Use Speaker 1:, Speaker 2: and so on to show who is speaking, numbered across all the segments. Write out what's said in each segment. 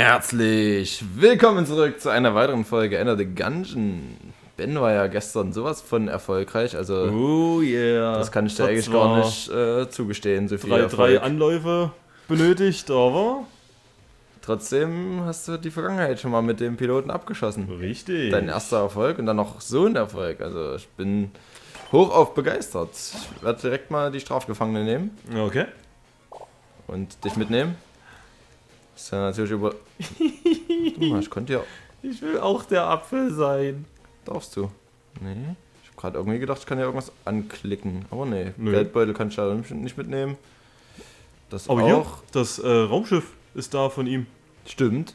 Speaker 1: Herzlich willkommen zurück zu einer weiteren Folge Ender the Gungeon. Ben war ja gestern sowas von erfolgreich, also
Speaker 2: Oh yeah.
Speaker 1: das kann ich dir eigentlich gar nicht äh, zugestehen, so viel
Speaker 2: Drei,
Speaker 1: Erfolg.
Speaker 2: drei Anläufe benötigt, aber
Speaker 1: Trotzdem hast du die Vergangenheit schon mal mit dem Piloten abgeschossen.
Speaker 2: richtig.
Speaker 1: Dein erster Erfolg und dann noch so ein Erfolg. Also ich bin hochauf begeistert. Ich werde direkt mal die Strafgefangene nehmen
Speaker 2: Okay.
Speaker 1: und dich mitnehmen. Ist ja natürlich über... Mal, ich konnte ja...
Speaker 2: Ich will auch der Apfel sein.
Speaker 1: Darfst du? Nee. Ich habe gerade irgendwie gedacht, ich kann ja irgendwas anklicken. Aber nee.
Speaker 2: Nö.
Speaker 1: Geldbeutel kann ich ja nicht mitnehmen. Das
Speaker 2: Aber
Speaker 1: auch.
Speaker 2: hier, das äh, Raumschiff ist da von ihm.
Speaker 1: Stimmt.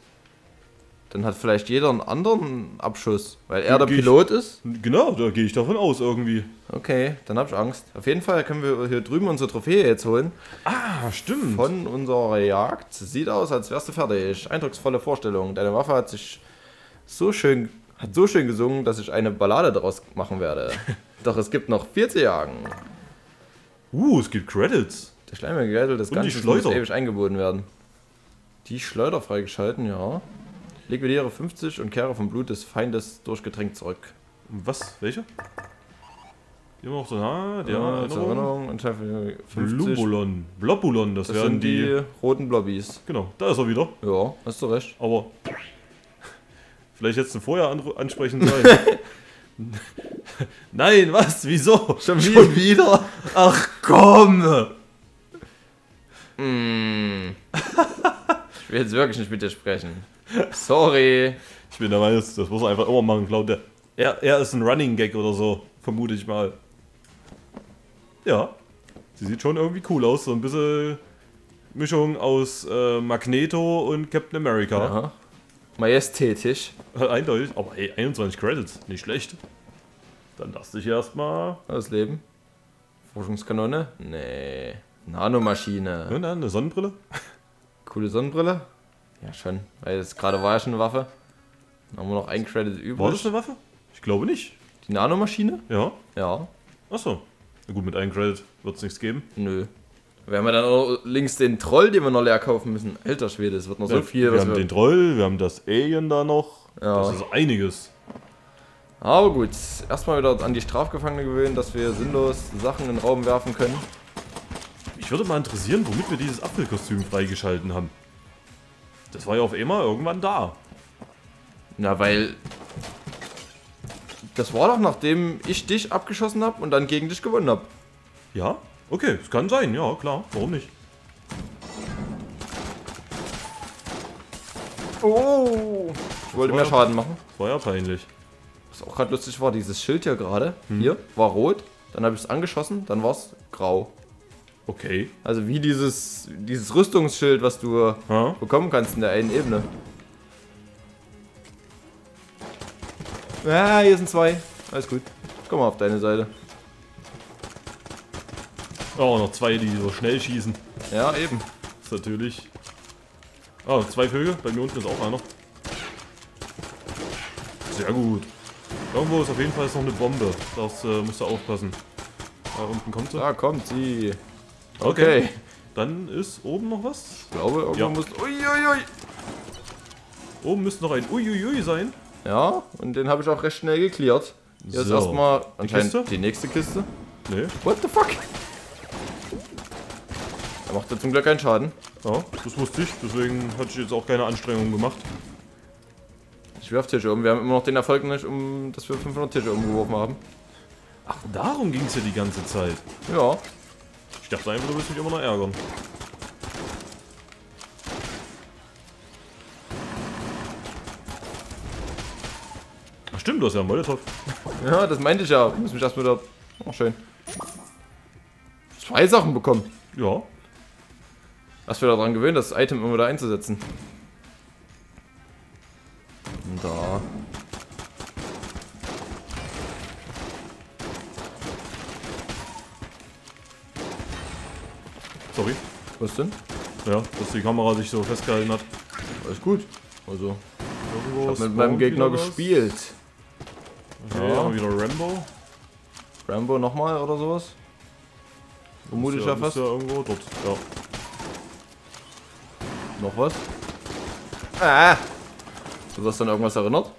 Speaker 1: Dann hat vielleicht jeder einen anderen Abschuss, weil er der
Speaker 2: Geh ich-
Speaker 1: Pilot ist.
Speaker 2: Genau, da gehe ich davon aus irgendwie.
Speaker 1: Okay, dann habe ich Angst. Auf jeden Fall können wir hier drüben unsere Trophäe jetzt holen.
Speaker 2: Ah, stimmt.
Speaker 1: Von unserer Jagd. Sieht aus, als wärst du fertig. Eindrucksvolle Vorstellung. Deine Waffe hat sich so schön, hat so schön gesungen, dass ich eine Ballade daraus machen werde. Doch es gibt noch vier zu jagen.
Speaker 2: Uh, es gibt Credits.
Speaker 1: Der schleimige Geitel des Ganzen muss ewig eingebunden werden. Die Schleuder freigeschalten, ja. Liquidiere 50 und kehre vom Blut des Feindes durchgetränkt zurück.
Speaker 2: Was? Welcher? Hier haben auch so, ah, der
Speaker 1: Ja, zur
Speaker 2: Erinnerung.
Speaker 1: Erinnerung und schaffe 50.
Speaker 2: Blubulon. Blobulon, das,
Speaker 1: Das
Speaker 2: wären
Speaker 1: sind
Speaker 2: die,
Speaker 1: die roten Blobbies.
Speaker 2: Genau, da ist er wieder.
Speaker 1: Ja, hast du recht.
Speaker 2: Aber vielleicht hättest du vorher ansprechen sollen. Nein, was? Wieso?
Speaker 1: Schon wieder?
Speaker 2: Ach komm!
Speaker 1: Mm. ich will jetzt wirklich nicht mit dir sprechen. Sorry.
Speaker 2: Ich bin der Meinung, das muss er einfach immer machen, glaubt er. Er, er ist ein Running Gag oder so, vermute ich mal. Ja, sie sieht schon irgendwie cool aus, so ein bisschen Mischung aus äh, Magneto und Captain America.
Speaker 1: Ja. Majestätisch.
Speaker 2: Eindeutig, aber ey, 21 Credits, nicht schlecht. Dann dachte ich erstmal,
Speaker 1: Das Leben. Forschungskanone? Nee. Nanomaschine.
Speaker 2: ne, eine Sonnenbrille?
Speaker 1: Coole Sonnenbrille? Ja, schon. Weil es gerade war ja schon eine Waffe. Dann haben wir noch einen Credit übrig.
Speaker 2: War das eine Waffe? Ich glaube nicht.
Speaker 1: Die Nanomaschine?
Speaker 2: Ja.
Speaker 1: Ja.
Speaker 2: Achso. Na gut, mit einem Credit wird es nichts geben.
Speaker 1: Nö. Wir haben ja dann auch links den Troll, den wir noch leer kaufen müssen. Alter Schwede, es wird noch so
Speaker 2: Ja,
Speaker 1: viel.
Speaker 2: wir haben den Troll, wir haben das Alien da noch.
Speaker 1: Ja.
Speaker 2: Das ist einiges.
Speaker 1: Aber gut, erstmal wieder an die Strafgefangene gewöhnen, dass wir sinnlos Sachen in den Raum werfen können.
Speaker 2: Mich würde mal interessieren, womit wir dieses Apfelkostüm freigeschalten haben. Das war ja auf einmal irgendwann da.
Speaker 1: Na, weil. Das war doch nachdem ich dich abgeschossen habe und dann gegen dich gewonnen habe.
Speaker 2: Ja? Okay, es kann sein, ja, klar. Warum nicht?
Speaker 1: Oh! Ich wollte mehr Schaden machen.
Speaker 2: Das war ja peinlich.
Speaker 1: Was auch gerade lustig war, dieses Schild hier gerade, hier, war rot. Dann habe ich es angeschossen, dann war es grau.
Speaker 2: Okay.
Speaker 1: Also wie dieses, dieses Rüstungsschild, was du
Speaker 2: Ha?
Speaker 1: bekommen kannst in der einen Ebene. Ja, hier sind zwei. Alles gut. Komm mal auf deine Seite.
Speaker 2: Oh, noch zwei, die so schnell schießen.
Speaker 1: Ja, eben.
Speaker 2: Das ist natürlich. Oh, zwei Vögel. Bei mir unten ist auch einer. Sehr gut. Irgendwo ist auf jeden Fall noch eine Bombe. Das äh, musst du aufpassen. Da unten kommt sie.
Speaker 1: Da kommt sie. Okay.
Speaker 2: Dann ist oben noch was.
Speaker 1: Ich glaube, irgendwo
Speaker 2: Ja.
Speaker 1: muss. Uiuiui.
Speaker 2: Oben müsste noch ein Uiuiui sein.
Speaker 1: Ja, und den habe ich auch recht schnell geklärt. Hier ist
Speaker 2: So.
Speaker 1: erstmal anscheinend
Speaker 2: Kiste?
Speaker 1: die nächste Kiste.
Speaker 2: Nee.
Speaker 1: What the fuck? Er macht ja zum Glück keinen Schaden.
Speaker 2: Ja, das wusste ich. Deswegen hatte ich jetzt auch keine Anstrengungen gemacht.
Speaker 1: Ich werf Tische um. Wir haben immer noch den Erfolg nicht, um, dass wir 500 Tische umgeworfen haben.
Speaker 2: Ach, darum ging es ja die ganze Zeit.
Speaker 1: Ja.
Speaker 2: Ich dachte einfach, du willst mich immer noch ärgern. Ach stimmt, du hast ja einen Molotow.
Speaker 1: Ja, das meinte ich ja. Ich muss mich erst wieder. Oh, schön. Zwei Sachen bekommen.
Speaker 2: Ja.
Speaker 1: Erst wieder daran gewöhnt, das Item immer wieder einzusetzen. Da.
Speaker 2: Sorry.
Speaker 1: Was denn?
Speaker 2: Ja, dass die Kamera sich so festgehalten hat.
Speaker 1: Alles gut. Also,
Speaker 2: Irgendwo
Speaker 1: hab mit meinem Gegner gespielt.
Speaker 2: Okay,
Speaker 1: Ja.
Speaker 2: haben wir wieder Rambo.
Speaker 1: Rambo nochmal oder sowas? Vermute ich ja
Speaker 2: ist
Speaker 1: fast.
Speaker 2: ja irgendwo dort. Ja.
Speaker 1: Noch was? Ah. Du wirst an irgendwas erinnert?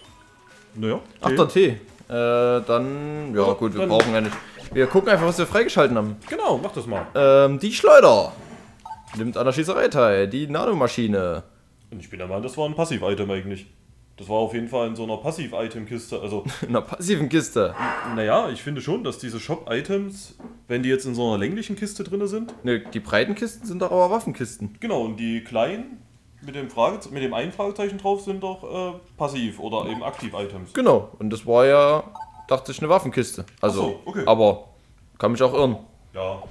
Speaker 2: Naja.
Speaker 1: Ach, der Tee. Äh, dann. Ja, gut, wir
Speaker 2: dann-
Speaker 1: brauchen ja nicht. Wir gucken einfach, was wir freigeschalten haben.
Speaker 2: Genau, mach das mal.
Speaker 1: Ähm, die Schleuder. Nimmt an der Schießerei teil. Die Nanomaschine.
Speaker 2: Und ich bin der Meinung, das war ein Passiv-Item eigentlich. Das war auf jeden Fall in so einer Passiv-Item-Kiste. Also,
Speaker 1: In einer passiven Kiste.
Speaker 2: naja, ich finde schon, dass diese Shop-Items, wenn die jetzt in so einer länglichen Kiste drin sind,
Speaker 1: Ne, die breiten Kisten sind doch aber Waffenkisten.
Speaker 2: genau, und die kleinen mit dem, Frage, mit dem einen Fragezeichen drauf sind doch äh, Passiv- oder eben Aktiv-Items.
Speaker 1: Genau. Und das war ja, dachte ich, eine Waffenkiste. Also,
Speaker 2: Ach so, okay.
Speaker 1: aber kann mich auch irren.
Speaker 2: Ja,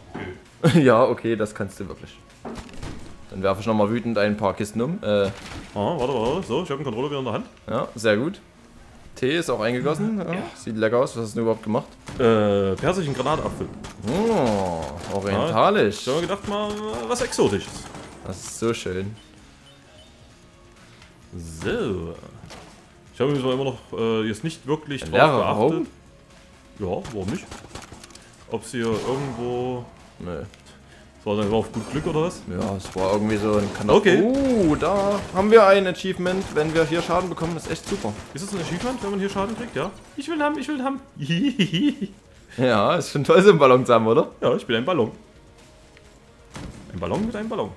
Speaker 2: okay.
Speaker 1: ja, okay, das kannst du wirklich. Dann werfe ich nochmal wütend ein paar Kisten um. Äh,
Speaker 2: Ah, warte, warte. So, ich habe einen Controller wieder in der Hand.
Speaker 1: ja, sehr gut. Tee ist auch eingegossen. Ja, Sieht lecker aus. Was hast du denn überhaupt gemacht?
Speaker 2: Äh, persischen Granatapfel.
Speaker 1: Oh, orientalisch.
Speaker 2: Ich habe mir gedacht, mal was Exotisches.
Speaker 1: Das ist so schön.
Speaker 2: So. Ich habe übrigens immer noch äh, jetzt nicht wirklich drauf
Speaker 1: leerer
Speaker 2: geachtet.
Speaker 1: Raum?
Speaker 2: Ja, warum nicht? Ob sie hier irgendwo.
Speaker 1: Nö.
Speaker 2: Das war dann immer auf gut Glück oder was?
Speaker 1: Ja, es war irgendwie so ein Kanal.
Speaker 2: Okay.
Speaker 1: Uh, da haben wir ein Achievement. Wenn wir hier Schaden bekommen, das ist echt super.
Speaker 2: Ist das ein Achievement, wenn man hier Schaden kriegt? Ja. Ich will haben, ich will haben.
Speaker 1: Ja, ist schon toll, so einen Ballon zu haben, oder?
Speaker 2: ja, ich bin ein Ballon. Ein Ballon mit einem Ballon.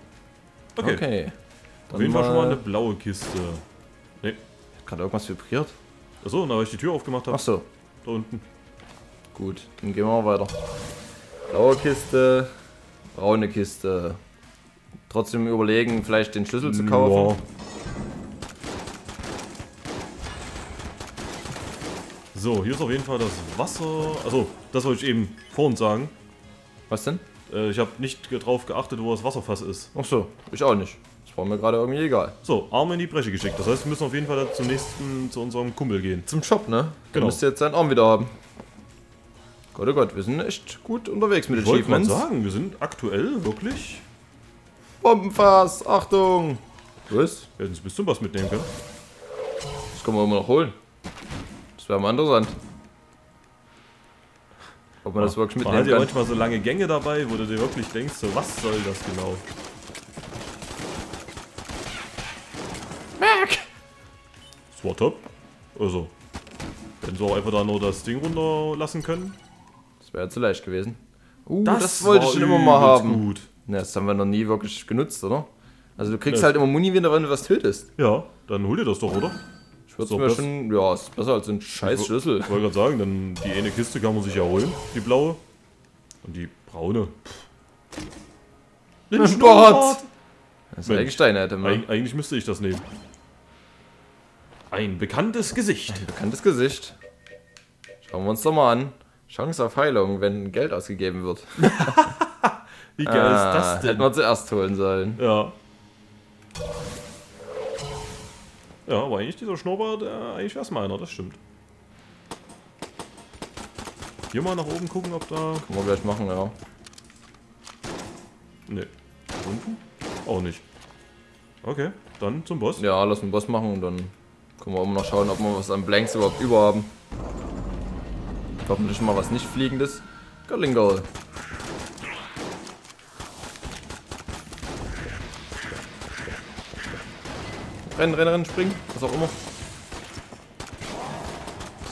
Speaker 2: Okay.
Speaker 1: Okay.
Speaker 2: Auf jeden Fall schon mal eine blaue Kiste.
Speaker 1: Gerade irgendwas vibriert?
Speaker 2: Achso, da ich die Tür aufgemacht habe,
Speaker 1: Ach so.
Speaker 2: da unten.
Speaker 1: Gut, dann gehen wir mal weiter. Blaue Kiste, braune Kiste. Trotzdem überlegen, vielleicht den Schlüssel zu kaufen.
Speaker 2: So, hier ist auf jeden Fall das Wasser. Also, das wollte ich eben vorhin sagen.
Speaker 1: Was denn?
Speaker 2: Äh, ich habe nicht drauf geachtet, wo das Wasserfass ist.
Speaker 1: Ach so, ich auch nicht. Das war mir gerade irgendwie egal.
Speaker 2: So, Arme in die Bresche geschickt. Das heißt, wir müssen auf jeden Fall zum nächsten, zu unserem Kumpel gehen.
Speaker 1: Zum Shop, ne?
Speaker 2: Genau.
Speaker 1: müsste jetzt seinen Arm wieder haben. Gott, oh Gott, wir sind echt gut unterwegs mit
Speaker 2: Ich gerade
Speaker 1: Achievements.
Speaker 2: sagen, wir sind aktuell wirklich.
Speaker 1: Bombenfass, Achtung! Was?
Speaker 2: Wir hätten bis zum was mitnehmen können.
Speaker 1: Das können wir immer noch holen. Das wäre mal interessant. Ob man das wirklich
Speaker 2: Man hat
Speaker 1: mitnehmen
Speaker 2: ja
Speaker 1: kann.
Speaker 2: manchmal so lange Gänge dabei, wo du dir wirklich denkst, so, was soll das genau? Das war top. Also, wenn sie auch einfach da nur das Ding runterlassen können.
Speaker 1: Das wäre zu leicht gewesen. Uh, das, wollte
Speaker 2: war
Speaker 1: ich schon immer mal haben.
Speaker 2: Gut.
Speaker 1: Ne, das haben wir noch nie wirklich genutzt, oder? Also du kriegst
Speaker 2: Ja.
Speaker 1: halt immer Muni, wenn du was tötest.
Speaker 2: Ja, dann hol dir das doch, oder?
Speaker 1: Ich würde mir
Speaker 2: das-
Speaker 1: schon, ja, ist besser als ein scheiß Schlüssel.
Speaker 2: Ich wollte gerade sagen, dann die eine Kiste kann man sich ja holen, die blaue. Und die braune.
Speaker 1: Ein Schnurrbart. Das ist
Speaker 2: Mensch.
Speaker 1: eigentlich deine Item, ne?
Speaker 2: Eig eigentlich müsste ich das nehmen. Ein bekanntes Gesicht.
Speaker 1: Bekanntes Gesicht. Schauen wir uns doch mal an. Chance auf Heilung, wenn Geld ausgegeben wird.
Speaker 2: Wie geil
Speaker 1: Ah,
Speaker 2: ist das
Speaker 1: Hätten
Speaker 2: denn?
Speaker 1: wir zuerst holen sollen.
Speaker 2: Ja. Ja, aber eigentlich dieser Schnurrbart, äh, eigentlich wär's meiner, das stimmt. Hier mal nach oben gucken, ob da.
Speaker 1: Können wir gleich machen, ja.
Speaker 2: Ne. Unten? Auch nicht. Okay, dann zum Boss.
Speaker 1: Ja, lass den Boss machen und dann können wir immer noch schauen, ob wir was an Blanks überhaupt über haben. Hoffentlich mal was nicht fliegendes. Girlingle. Rennen, rennen, rennen, springen, was auch immer.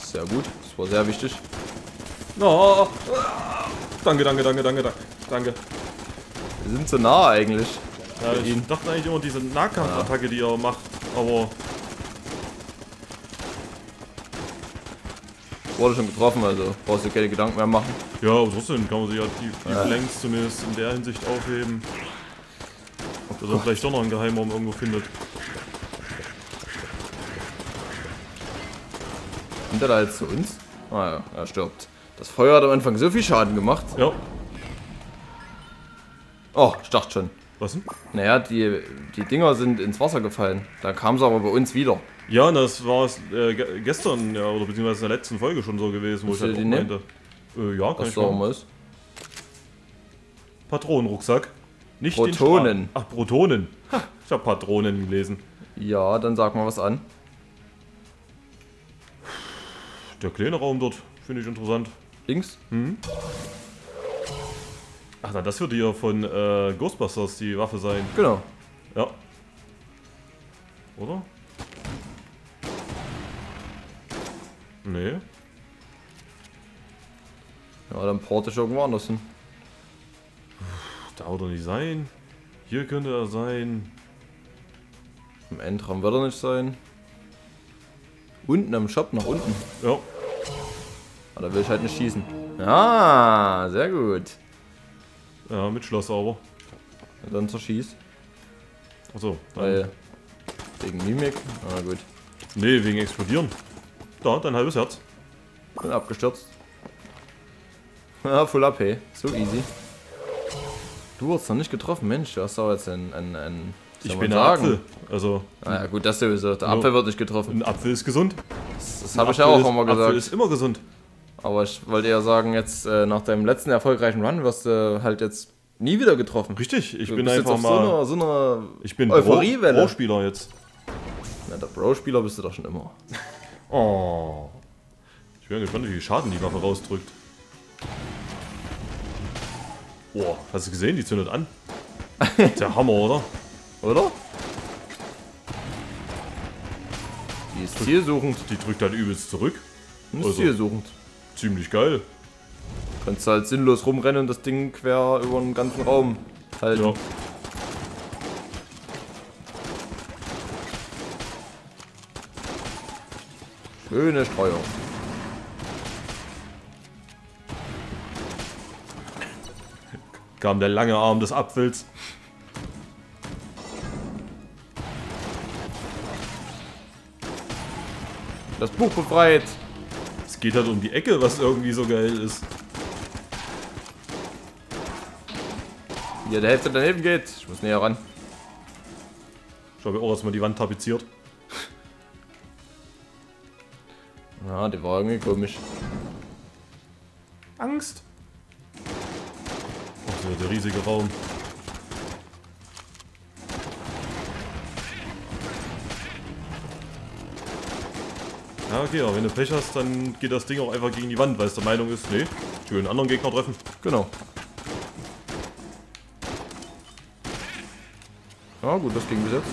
Speaker 1: Sehr gut, das war sehr wichtig.
Speaker 2: Oh, danke, danke, danke, danke, danke. Danke.
Speaker 1: Wir sind so nah eigentlich.
Speaker 2: Ja, ich
Speaker 1: ihn.
Speaker 2: dachte eigentlich immer diese Nahkampfattacke, die er macht, aber
Speaker 1: Wurde schon getroffen, also brauchst du keine Gedanken mehr machen.
Speaker 2: ja, aber trotzdem kann man sich ja die, die
Speaker 1: Ja.
Speaker 2: Flanks zumindest in der Hinsicht aufheben. Dass er vielleicht doch noch einen Geheimraum irgendwo findet.
Speaker 1: Kommt er da jetzt zu uns? Ah ja, er stirbt. Das Feuer hat am Anfang so viel Schaden gemacht.
Speaker 2: Ja,
Speaker 1: Oh, ich dachte schon.
Speaker 2: Was denn?
Speaker 1: Naja, die, die Dinger sind ins Wasser gefallen. Da kam es aber bei uns wieder.
Speaker 2: Ja, das war es äh, ge- gestern, ja, oder beziehungsweise in der letzten Folge schon so gewesen, wo
Speaker 1: Willst
Speaker 2: ich halt auch meinte. Äh, ja, kann
Speaker 1: Was
Speaker 2: ich
Speaker 1: immer ist.
Speaker 2: Patronenrucksack. Nicht
Speaker 1: Protonen.
Speaker 2: Ach, Protonen. Ha, ich habe Patronen gelesen.
Speaker 1: Ja, dann sag mal was an.
Speaker 2: Der kleine Raum dort finde ich interessant.
Speaker 1: Links?
Speaker 2: Ach, na, das würde ja von äh, Ghostbusters die Waffe sein.
Speaker 1: Genau.
Speaker 2: Ja. Oder? Nee.
Speaker 1: Ja, dann porte ich irgendwo anders hin.
Speaker 2: Da wird er nicht sein. Hier könnte er sein.
Speaker 1: Im Endraum wird er nicht sein. Unten am Shop, nach unten.
Speaker 2: Ja.
Speaker 1: Aber da will ich halt nicht schießen. Ah, sehr gut.
Speaker 2: Ja, mit Schloss aber.
Speaker 1: Und dann zerschieß.
Speaker 2: Achso.
Speaker 1: Weil. Wegen Mimik. Ah, gut.
Speaker 2: Nee, wegen explodieren. Da, dein halbes Herz.
Speaker 1: Bin abgestürzt. Ja, Full AP. So easy. Du wurdest noch nicht getroffen, Mensch. Du hast aber jetzt ein. ein, ein
Speaker 2: Ich bin ein? Apfel. Also,
Speaker 1: Ah, ja, gut, das sowieso. Der. Apfel wird nicht getroffen.
Speaker 2: ein Apfel ist gesund.
Speaker 1: Das, das habe ich ja
Speaker 2: Apfel
Speaker 1: auch immer
Speaker 2: Apfel
Speaker 1: gesagt.
Speaker 2: ist immer gesund.
Speaker 1: Aber ich wollte ja sagen, jetzt äh, nach deinem letzten erfolgreichen Run wirst du halt jetzt nie wieder getroffen.
Speaker 2: Richtig, ich
Speaker 1: du
Speaker 2: bin einfach mal.
Speaker 1: so einer, so einer
Speaker 2: ich bin
Speaker 1: Euphoriewelle.
Speaker 2: Pro-Spieler jetzt.
Speaker 1: Na, der Bro-Spieler bist du doch schon immer.
Speaker 2: Oh. Ich bin gespannt, wie viel Schaden die Waffe rausdrückt. Boah, hast du gesehen? Die zündet an. Der Hammer, oder?
Speaker 1: Oder? Die ist zielsuchend.
Speaker 2: Die drückt halt übelst zurück.
Speaker 1: Die ist
Speaker 2: Also.
Speaker 1: zielsuchend.
Speaker 2: Ziemlich geil.
Speaker 1: Kannst halt sinnlos rumrennen und das Ding quer über den ganzen Raum halten.
Speaker 2: Ja.
Speaker 1: Schöne Streuung.
Speaker 2: Kam der lange Arm des Apfels.
Speaker 1: Das Buch befreit.
Speaker 2: Geht halt um die Ecke, was irgendwie so geil ist.
Speaker 1: Hier, der Hälfte daneben geht. Ich muss näher ran.
Speaker 2: Ich habe auch erstmal die Wand tapeziert.
Speaker 1: Ja, die war irgendwie komisch.
Speaker 2: Angst. Ach, so, der riesige Raum. Okay, aber wenn du Pech hast, dann geht das Ding auch einfach gegen die Wand, weil es der Meinung ist, nee, ich will einen anderen Gegner treffen.
Speaker 1: Genau. Ja, gut, das ging bis jetzt.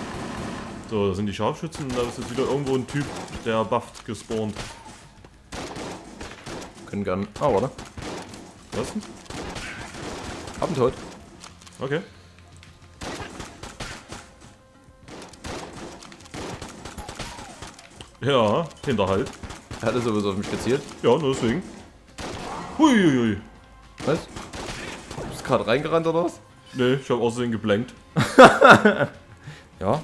Speaker 2: So, da sind die Scharfschützen und da ist jetzt wieder irgendwo ein Typ, der bufft gespawnt.
Speaker 1: Können gern. Ah, warte.
Speaker 2: Was?
Speaker 1: Ihn tot.
Speaker 2: Okay. Ja, Hinterhalt.
Speaker 1: Er hatte sowieso auf mich gezielt.
Speaker 2: Ja, nur deswegen. Huiuiui.
Speaker 1: Was? Du bist gerade reingerannt oder was?
Speaker 2: Nee, ich habe außerdem geblankt.
Speaker 1: Ja.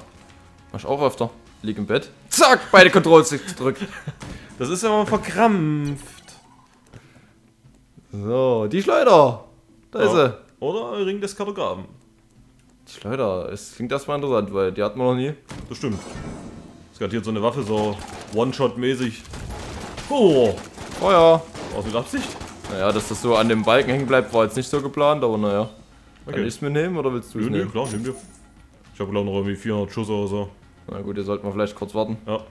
Speaker 1: Mach ich auch öfter. Lieg im Bett. Zack, beide Control-Sticks gedrückt.
Speaker 2: Das ist aber verkrampft.
Speaker 1: So, die Schleuder. Da ist
Speaker 2: Ja.
Speaker 1: sie.
Speaker 2: Oder Ring des Kartografen.
Speaker 1: Die Schleuder. Es klingt erstmal interessant, weil die hatten wir noch nie.
Speaker 2: Das stimmt. Es garantiert so eine Waffe so One-Shot-mäßig. Oh,
Speaker 1: Feuer.
Speaker 2: aus mit Absicht?
Speaker 1: Naja, dass das so an dem Balken hängen bleibt, war jetzt nicht so geplant, aber naja. Kann
Speaker 2: Okay.
Speaker 1: ich es mir nehmen oder willst du es
Speaker 2: nö,
Speaker 1: nehmen?
Speaker 2: klar, nimm dir. Ich habe glaube noch irgendwie 400 Schuss oder so.
Speaker 1: Na gut, ihr sollten wir vielleicht kurz warten.
Speaker 2: Ja. ja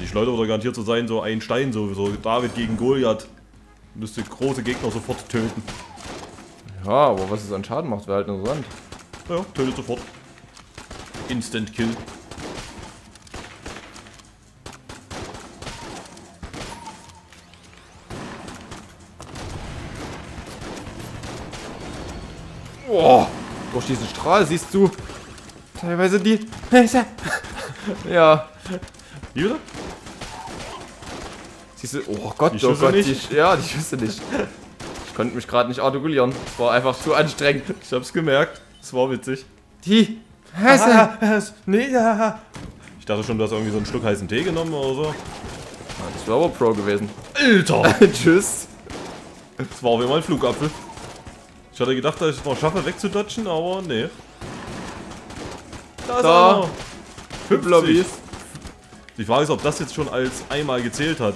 Speaker 2: die Schleuder wird garantiert so sein, so ein Stein, so, so David gegen Goliath. Müsste große Gegner sofort töten.
Speaker 1: Ja, aber was es an Schaden macht, wäre halt interessant.
Speaker 2: Ja, tötet sofort. Instant Kill.
Speaker 1: Boah, durch diesen Strahl siehst du teilweise die. ja,
Speaker 2: Wie
Speaker 1: siehst du. Oh Gott,
Speaker 2: Die
Speaker 1: oh Gott,
Speaker 2: nicht?
Speaker 1: Die, ja, die Schüsse nicht. Ich konnte mich gerade nicht artikulieren. Es war einfach zu anstrengend.
Speaker 2: Ich hab's gemerkt. Es war witzig.
Speaker 1: Die Hesse.
Speaker 2: nee, ja. Ich dachte schon, du hast irgendwie so einen Schluck heißen Tee genommen oder so.
Speaker 1: Das wäre aber Pro gewesen.
Speaker 2: Alter!
Speaker 1: Tschüss.
Speaker 2: Das war auf einmal ein Flugapfel. Ich hatte gedacht, dass ich es noch schaffe wegzudodgen, aber nee. Da ist
Speaker 1: Da.
Speaker 2: einer.
Speaker 1: Fünf Lobbys.
Speaker 2: Die Frage ist, ob das jetzt schon als einmal gezählt hat.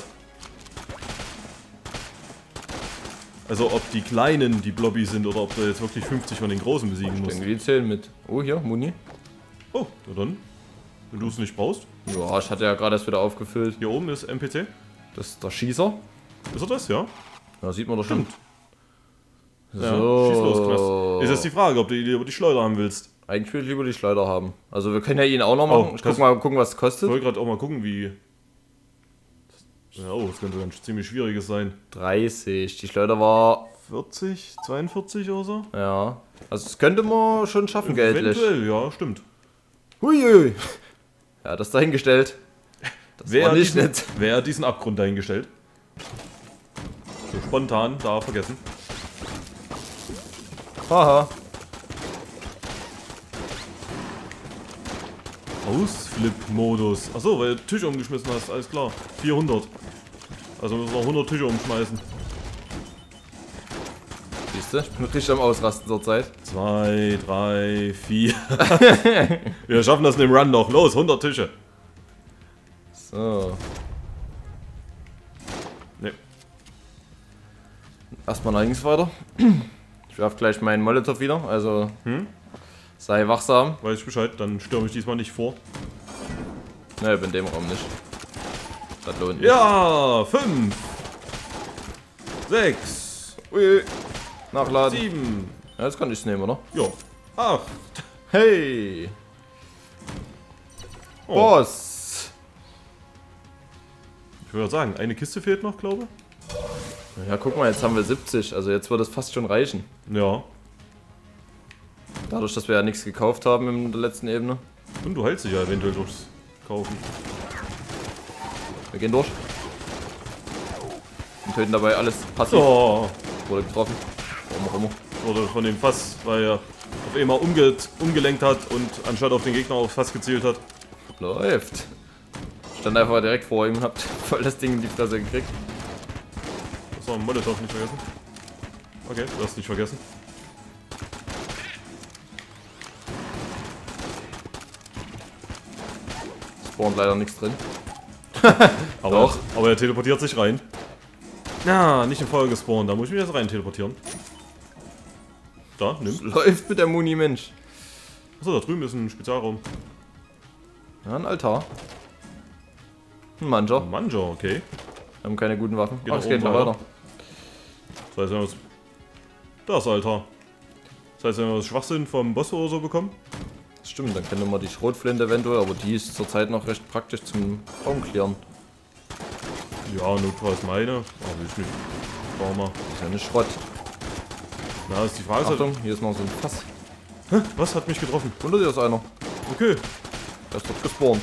Speaker 2: Also ob die kleinen die Blobby sind oder ob du jetzt wirklich 50 von den großen besiegen musst.
Speaker 1: Irgendwie die zählen mit. Oh, hier, Muni.
Speaker 2: Oh, na dann. Wenn du es nicht brauchst.
Speaker 1: Ja, ich hatte ja gerade erst wieder aufgefüllt.
Speaker 2: Hier oben ist NPC.
Speaker 1: Das ist der Schießer.
Speaker 2: Ist er das, ja?
Speaker 1: Da sieht man doch schon.
Speaker 2: Ja,
Speaker 1: So.
Speaker 2: schieß los, Knast. Ist jetzt die Frage, ob du lieber die Schleuder haben willst.
Speaker 1: Eigentlich will ich lieber die Schleuder haben. Also wir können ja ihn auch noch machen.
Speaker 2: Oh,
Speaker 1: ich guck
Speaker 2: das-
Speaker 1: mal gucken, was es
Speaker 2: Ich
Speaker 1: kostet.
Speaker 2: wollte gerade auch mal gucken, wie. Ja, oh, das könnte dann ziemlich schwieriges sein.
Speaker 1: 30. Die Schleuder war,
Speaker 2: 40, 42 oder so?
Speaker 1: ja. Also, das könnte man schon schaffen, geldlich.
Speaker 2: Eventuell, ja, stimmt.
Speaker 1: Huiui. Ja, das dahingestellt. Das
Speaker 2: Wer,
Speaker 1: war nicht
Speaker 2: diesen,
Speaker 1: nett.
Speaker 2: wer hat diesen Abgrund dahingestellt? So spontan, da vergessen.
Speaker 1: Haha.
Speaker 2: Ausflip-Modus. Achso, weil du Tische umgeschmissen hast, alles klar. 400. Also müssen wir 100 Tische umschmeißen.
Speaker 1: Siehst du, ich bin richtig am Ausrasten zur Zeit.
Speaker 2: 2, 3, 4. wir schaffen das in dem Run noch. Los, 100 Tische.
Speaker 1: So.
Speaker 2: Ne,
Speaker 1: Erstmal nach links weiter. Ich werf gleich meinen Molotow wieder, also
Speaker 2: Hm?
Speaker 1: sei wachsam.
Speaker 2: weiß ich Bescheid, dann stürme ich diesmal nicht vor.
Speaker 1: Ne, in dem Raum nicht. Das lohnt nicht.
Speaker 2: Ja, 5, 6,
Speaker 1: Ui. Nachladen.
Speaker 2: 7,
Speaker 1: Ja, jetzt kann ich's nehmen, oder?
Speaker 2: ja, 8.
Speaker 1: Hey!
Speaker 2: Oh,
Speaker 1: Boss!
Speaker 2: ich würde sagen, eine Kiste fehlt noch, glaube ich.
Speaker 1: Ja, guck mal, jetzt haben wir 70, also jetzt wird es fast schon reichen.
Speaker 2: Ja.
Speaker 1: Dadurch, dass wir ja nichts gekauft haben in der letzten Ebene.
Speaker 2: Und du heilst dich ja eventuell durchs Kaufen.
Speaker 1: Wir gehen durch. Und töten dabei alles passiv.
Speaker 2: So,
Speaker 1: Wurde getroffen. Warum auch immer.
Speaker 2: wurde von dem Fass, weil er auf einmal umge umgelenkt hat und anstatt auf den Gegner aufs Fass gezielt hat.
Speaker 1: Läuft. Stand einfach direkt vor ihm und habt voll das Ding in die Fresse gekriegt.
Speaker 2: Das ein Molotow nicht vergessen. Okay, du hast nicht vergessen.
Speaker 1: Spawnt leider nichts drin.
Speaker 2: Aber,
Speaker 1: Doch.
Speaker 2: aber er teleportiert sich rein. Na, nicht im Feuer gespawnt, da muss ich mich jetzt rein teleportieren. Da, nimm.
Speaker 1: Läuft mit der Muni Mensch.
Speaker 2: Achso, da drüben ist ein Spezialraum.
Speaker 1: Ja, ein Altar. Ein Manja.
Speaker 2: Manja, okay.
Speaker 1: Wir haben keine guten Waffen.
Speaker 2: Geht
Speaker 1: Ach, es geht noch
Speaker 2: weiter.
Speaker 1: weiter.
Speaker 2: Das heißt, wenn wir das. Das, Alter. Das heißt, wenn wir das Schwachsinn vom Boss oder so bekommen.
Speaker 1: Das stimmt, dann könnte man die Schrotflinte eventuell, aber die ist zurzeit noch recht praktisch zum Raumklären.
Speaker 2: Ja, notfalls meine. Aber will ich nicht. Brauchen wir.
Speaker 1: ist ja nicht Schrott.
Speaker 2: Na, ist die Frage. halt-
Speaker 1: Achtung, hier ist noch so ein Fass.
Speaker 2: Was hat mich getroffen?
Speaker 1: Unter dir ist einer.
Speaker 2: Okay.
Speaker 1: Der ist dort gespawnt.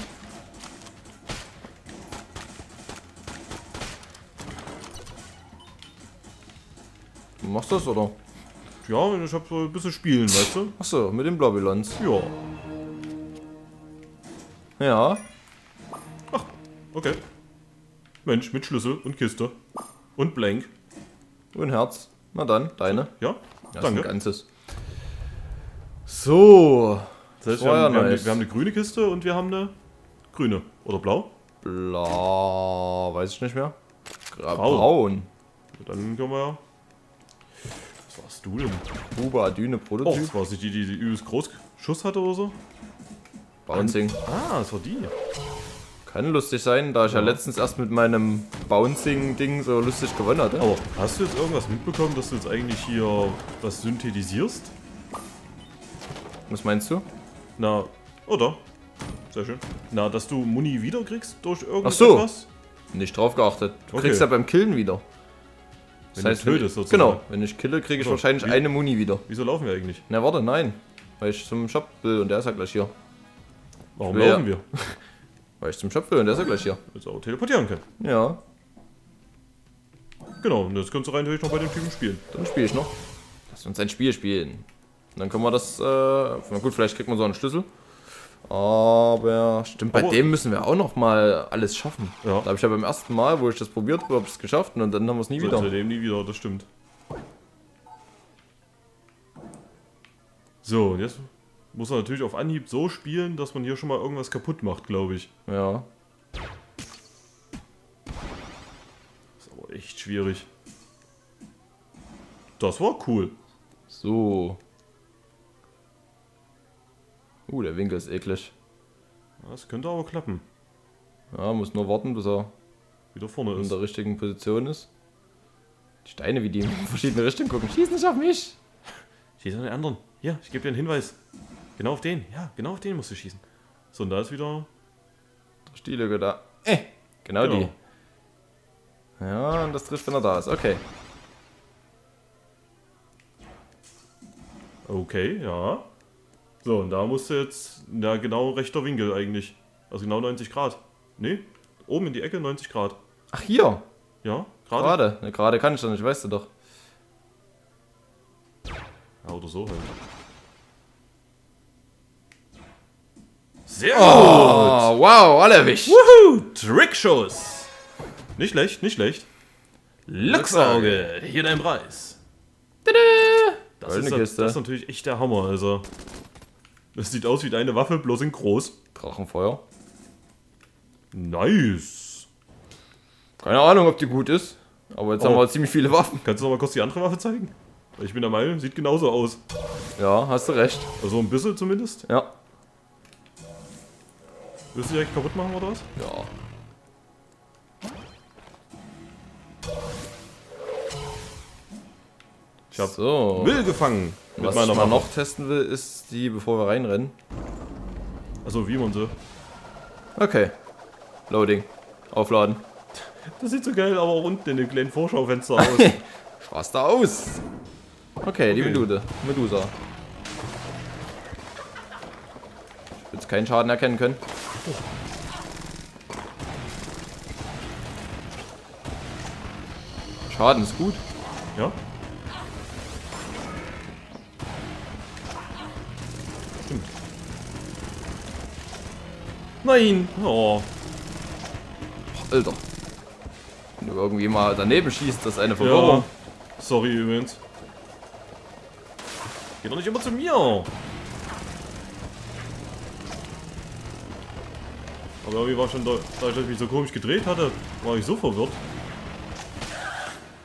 Speaker 1: Du machst das, oder?
Speaker 2: Ja, ich hab so ein bisschen spielen, weißt du?
Speaker 1: Achso, mit den Blobylons.
Speaker 2: Ja.
Speaker 1: Ja.
Speaker 2: Okay. Mensch, mit Schlüssel und Kiste. Und Blank.
Speaker 1: Und Herz. Na dann, deine.
Speaker 2: Ja?
Speaker 1: Ja,
Speaker 2: Danke.
Speaker 1: ein ganzes. So.
Speaker 2: Das heißt, wir haben, wir, haben
Speaker 1: nice.
Speaker 2: die, wir haben eine grüne Kiste und wir haben eine grüne. Oder blau?
Speaker 1: Blau, weiß ich nicht mehr.
Speaker 2: Braun.
Speaker 1: Braun.
Speaker 2: Dann können wir ja. Was warst du denn?
Speaker 1: Huber Adüne
Speaker 2: Oh,
Speaker 1: Prototyp.
Speaker 2: das war nicht die, die, die übelst groß Schuss hatte oder so?
Speaker 1: Bouncing.
Speaker 2: Ah, das war die.
Speaker 1: Kann lustig sein, da ich ja,
Speaker 2: Ja.
Speaker 1: letztens erst mit meinem Bouncing-Ding so lustig gewonnen hatte.
Speaker 2: Aber hast du jetzt irgendwas mitbekommen, dass du jetzt eigentlich hier was synthetisierst?
Speaker 1: Was meinst du?
Speaker 2: Na, oder? Sehr schön. Na, dass du Muni wiederkriegst durch irgendwas?
Speaker 1: Ach so. Nicht drauf geachtet. Du
Speaker 2: Okay.
Speaker 1: kriegst ja beim Killen wieder.
Speaker 2: Wenn du tötest,
Speaker 1: wenn,
Speaker 2: sozusagen.
Speaker 1: Genau, wenn ich kille, kriege ich
Speaker 2: So,
Speaker 1: wahrscheinlich
Speaker 2: wie-
Speaker 1: eine Muni wieder.
Speaker 2: Wieso laufen wir eigentlich?
Speaker 1: Na warte, nein. Weil ich zum Shop will und der ist ja gleich hier.
Speaker 2: Warum
Speaker 1: Ja.
Speaker 2: laufen wir?
Speaker 1: Weil ich zum Shop will und der ist ja gleich hier.
Speaker 2: Jetzt auch teleportieren können.
Speaker 1: Ja,
Speaker 2: Genau, und jetzt kannst du rein theoretisch noch bei dem Typen spielen.
Speaker 1: dann spiele ich noch. Lass uns ein Spiel spielen. Und dann können wir das, äh, na gut, vielleicht kriegt man so einen Schlüssel. Aber stimmt, bei
Speaker 2: Aber-
Speaker 1: dem müssen wir auch noch mal alles schaffen.
Speaker 2: Ja.
Speaker 1: Da habe ich ja beim ersten Mal, wo ich das probiert habe, es geschafft und dann haben wir es nie wieder.
Speaker 2: Seitdem nie wieder, das stimmt. So, und jetzt muss man natürlich auf Anhieb so spielen, dass man hier schon mal irgendwas kaputt macht, glaube ich.
Speaker 1: Ja.
Speaker 2: Ist aber echt schwierig. Das war cool.
Speaker 1: So. Uh, der Winkel ist eklig.
Speaker 2: Das könnte aber klappen.
Speaker 1: Ja, muss nur warten, bis er
Speaker 2: Wieder vorne
Speaker 1: in
Speaker 2: ist.
Speaker 1: der richtigen Position ist. Die Steine, wie die in verschiedene Richtungen gucken. Schieß nicht auf mich!
Speaker 2: Schieß an den anderen. Hier, ich gebe dir einen Hinweis. Genau auf den. Ja, genau auf den musst du schießen. So, und da ist wieder.
Speaker 1: Der Stielöge da. Äh, genau,
Speaker 2: Genau.
Speaker 1: die. Ja, und das trifft, wenn er da ist. Okay.
Speaker 2: Okay, ja. So, und da musst du jetzt, ja genau rechter Winkel eigentlich. Also genau 90 Grad. Nee, oben in die Ecke 90 Grad.
Speaker 1: Ach, hier.
Speaker 2: Ja, gerade.
Speaker 1: Gerade. Ne, gerade kann ich doch nicht, weißt du doch.
Speaker 2: Ja, oder so halt. Sehr gut!
Speaker 1: Oh, wow, alle erwischt.
Speaker 2: Woohoo! Trickshows! Nicht schlecht, nicht schlecht. Luchsauge, hier dein Preis. Das ist, das ist natürlich echt der Hammer, also. Das sieht aus wie deine Waffe, bloß in groß.
Speaker 1: Drachenfeuer.
Speaker 2: Nice.
Speaker 1: Keine Ahnung, ob die gut ist. Aber jetzt
Speaker 2: Oh.
Speaker 1: haben wir ziemlich viele Waffen.
Speaker 2: Kannst du noch mal kurz die andere Waffe zeigen? Ich bin der Meinung, sieht genauso aus.
Speaker 1: Ja, hast du recht.
Speaker 2: Also ein bisschen zumindest.
Speaker 1: Ja.
Speaker 2: Willst du die direkt kaputt machen oder was?
Speaker 1: Ja.
Speaker 2: Ich hab
Speaker 1: So.
Speaker 2: Müll gefangen mit
Speaker 1: Was
Speaker 2: meiner
Speaker 1: ich mal
Speaker 2: Waffe.
Speaker 1: noch testen will, ist die, bevor wir reinrennen.
Speaker 2: Also wie man so.
Speaker 1: Okay. Loading. Aufladen.
Speaker 2: Das sieht so geil, aber auch unten in dem kleinen Vorschaufenster aus.
Speaker 1: Spaß da aus. Okay, die
Speaker 2: Okay.
Speaker 1: Medude. Medusa. Ich will jetzt keinen Schaden erkennen können. Schaden ist gut.
Speaker 2: ja? Nein! Oh,
Speaker 1: Alter. Wenn du irgendwie mal daneben schießt, das ist eine Verwirrung.
Speaker 2: ja. Sorry übrigens. Geh doch nicht immer zu mir! Aber irgendwie war schon da, da ich mich so komisch gedreht hatte, war ich so verwirrt.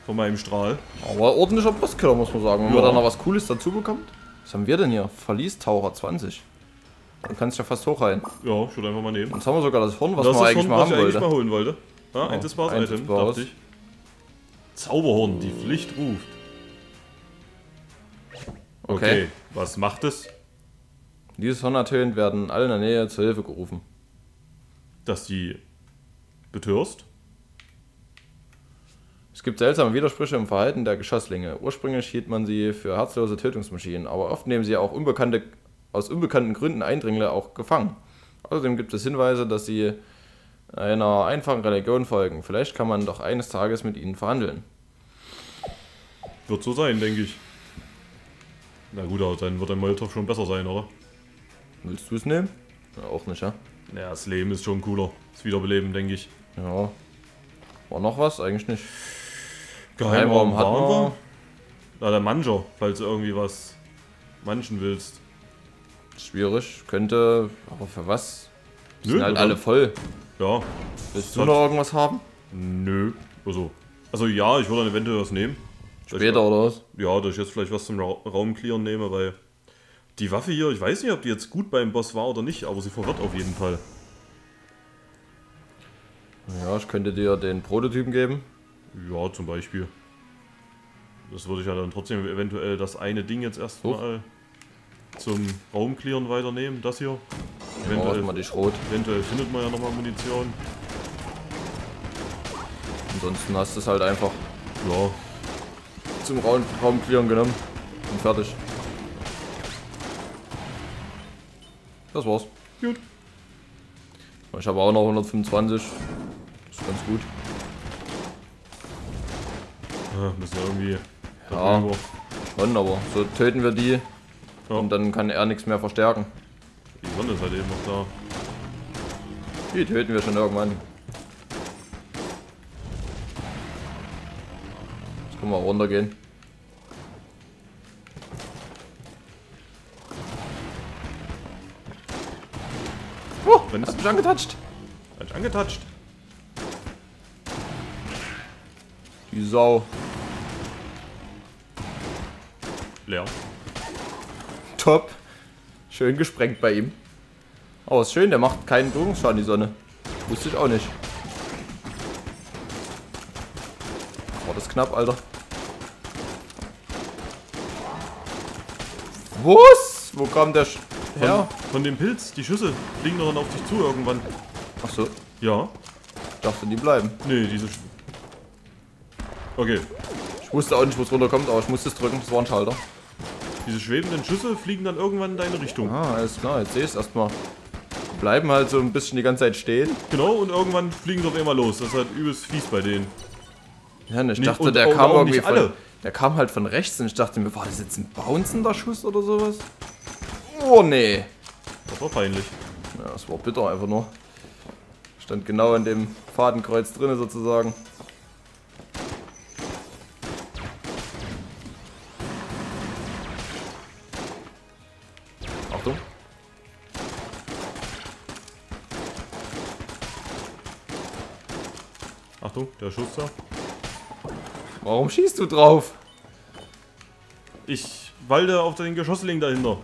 Speaker 2: Von meinem Strahl.
Speaker 1: Aber ordentlicher Bosskiller, muss man sagen. Wenn
Speaker 2: Ja.
Speaker 1: man da noch was Cooles dazu bekommt. Was haben wir denn hier? Verliestaucher 20. Dann kannst du ja fast hochheilen.
Speaker 2: Ja, ich würde einfach mal nehmen.
Speaker 1: Jetzt haben wir sogar das Horn, was
Speaker 2: das
Speaker 1: man eigentlich
Speaker 2: schon,
Speaker 1: mal
Speaker 2: was
Speaker 1: haben
Speaker 2: ich eigentlich mal holen wollte. Ja,
Speaker 1: Oh,
Speaker 2: einsetzbares Item, dachte ich. Zauberhorn, die Pflicht ruft. Okay.
Speaker 1: Okay.
Speaker 2: was macht es?
Speaker 1: Dieses Horn ertönt, werden alle in der Nähe zur Hilfe gerufen.
Speaker 2: Dass die betörst?
Speaker 1: Es gibt seltsame Widersprüche im Verhalten der Geschosslinge. Ursprünglich hielt man sie für herzlose Tötungsmaschinen, aber oft nehmen sie auch unbekannte, aus unbekannten Gründen Eindringlinge auch gefangen. Außerdem gibt es Hinweise, dass sie einer einfachen Religion folgen. Vielleicht kann man doch eines Tages mit ihnen verhandeln.
Speaker 2: Wird so sein, denke ich. Na gut, aber dann wird ein Molotov schon besser sein, oder?
Speaker 1: Willst du es nehmen? Ja, auch nicht, ja?
Speaker 2: Naja, das Leben ist schon cooler. Das Wiederbeleben, denke ich.
Speaker 1: Ja. War noch was? Eigentlich nicht.
Speaker 2: Geheimraum
Speaker 1: hatten
Speaker 2: waren
Speaker 1: wir.
Speaker 2: wir. Na, der Mancher, falls du irgendwie was manchen willst.
Speaker 1: Schwierig. Könnte. Aber für was? Die sind halt alle voll.
Speaker 2: Ja,
Speaker 1: Willst du noch irgendwas haben?
Speaker 2: nö. Also, also ja, ich würde dann eventuell was nehmen.
Speaker 1: Später oder was?
Speaker 2: Ja, dass ich jetzt vielleicht was zum Ra Raumclearen nehme, weil die Waffe hier, ich weiß nicht, ob die jetzt gut beim Boss war oder nicht, aber sie verwirrt auf jeden Fall.
Speaker 1: Ja, ich könnte dir den Prototypen geben.
Speaker 2: Ja, zum Beispiel. Das würde ich ja dann trotzdem eventuell das eine Ding jetzt erstmal zum Raumclearen weiternehmen, das hier. Eventuell,
Speaker 1: erstmal die Schrot.
Speaker 2: eventuell findet man ja nochmal Munition.
Speaker 1: Ansonsten hast du es halt einfach
Speaker 2: Ja,
Speaker 1: zum Raum Raumclearen genommen. Und fertig. Das war's.
Speaker 2: gut.
Speaker 1: Ich habe auch noch 125. Das ist ganz gut.
Speaker 2: Ja, müssen wir irgendwie
Speaker 1: Ja. Schon, aber so töten wir die
Speaker 2: Ja.
Speaker 1: und dann kann er nichts mehr verstärken.
Speaker 2: Die Sonne ist halt eben noch da.
Speaker 1: Die töten wir schon irgendwann. Jetzt können wir runtergehen. Oh,
Speaker 2: Wenn
Speaker 1: hast
Speaker 2: es
Speaker 1: mich angetatscht.
Speaker 2: hat angetatscht.
Speaker 1: Die Sau.
Speaker 2: Leer.
Speaker 1: Top. Schön gesprengt bei ihm. Aber ist schön, der macht keinen Berührungsschaden, die Sonne. Wusste ich auch nicht. Oh, das ist knapp, Alter. Was? Wo kam der Sch
Speaker 2: Von,
Speaker 1: her?
Speaker 2: von dem Pilz, die Schüsse fliegen doch dann auf dich zu irgendwann.
Speaker 1: Achso,
Speaker 2: Ja.
Speaker 1: ich dachte, die bleiben.
Speaker 2: Nee, diese. Sch Okay.
Speaker 1: Ich wusste auch nicht, wo es runterkommt, aber ich musste es drücken. Das war ein Schalter.
Speaker 2: Diese schwebenden Schüsse fliegen dann irgendwann in deine Richtung.
Speaker 1: Ah, alles klar. Jetzt sehe ich es erstmal. Bleiben halt so ein bisschen die ganze Zeit stehen.
Speaker 2: Genau, und irgendwann fliegen sie auf einmal los. Das ist halt übelst fies bei denen.
Speaker 1: Ja, und ich
Speaker 2: Nicht-
Speaker 1: dachte,
Speaker 2: und
Speaker 1: der
Speaker 2: auch-
Speaker 1: kam irgendwie von,
Speaker 2: alle.
Speaker 1: Der kam halt von rechts und ich dachte mir, war das jetzt ein bouncender Schuss oder sowas? Oh nee.
Speaker 2: Das war peinlich.
Speaker 1: Ja, das war bitter einfach nur. Stand genau in dem Fadenkreuz drinne sozusagen.
Speaker 2: Der Schuss da.
Speaker 1: Warum schießt du drauf?
Speaker 2: Ich walde auf den Geschossling dahinter.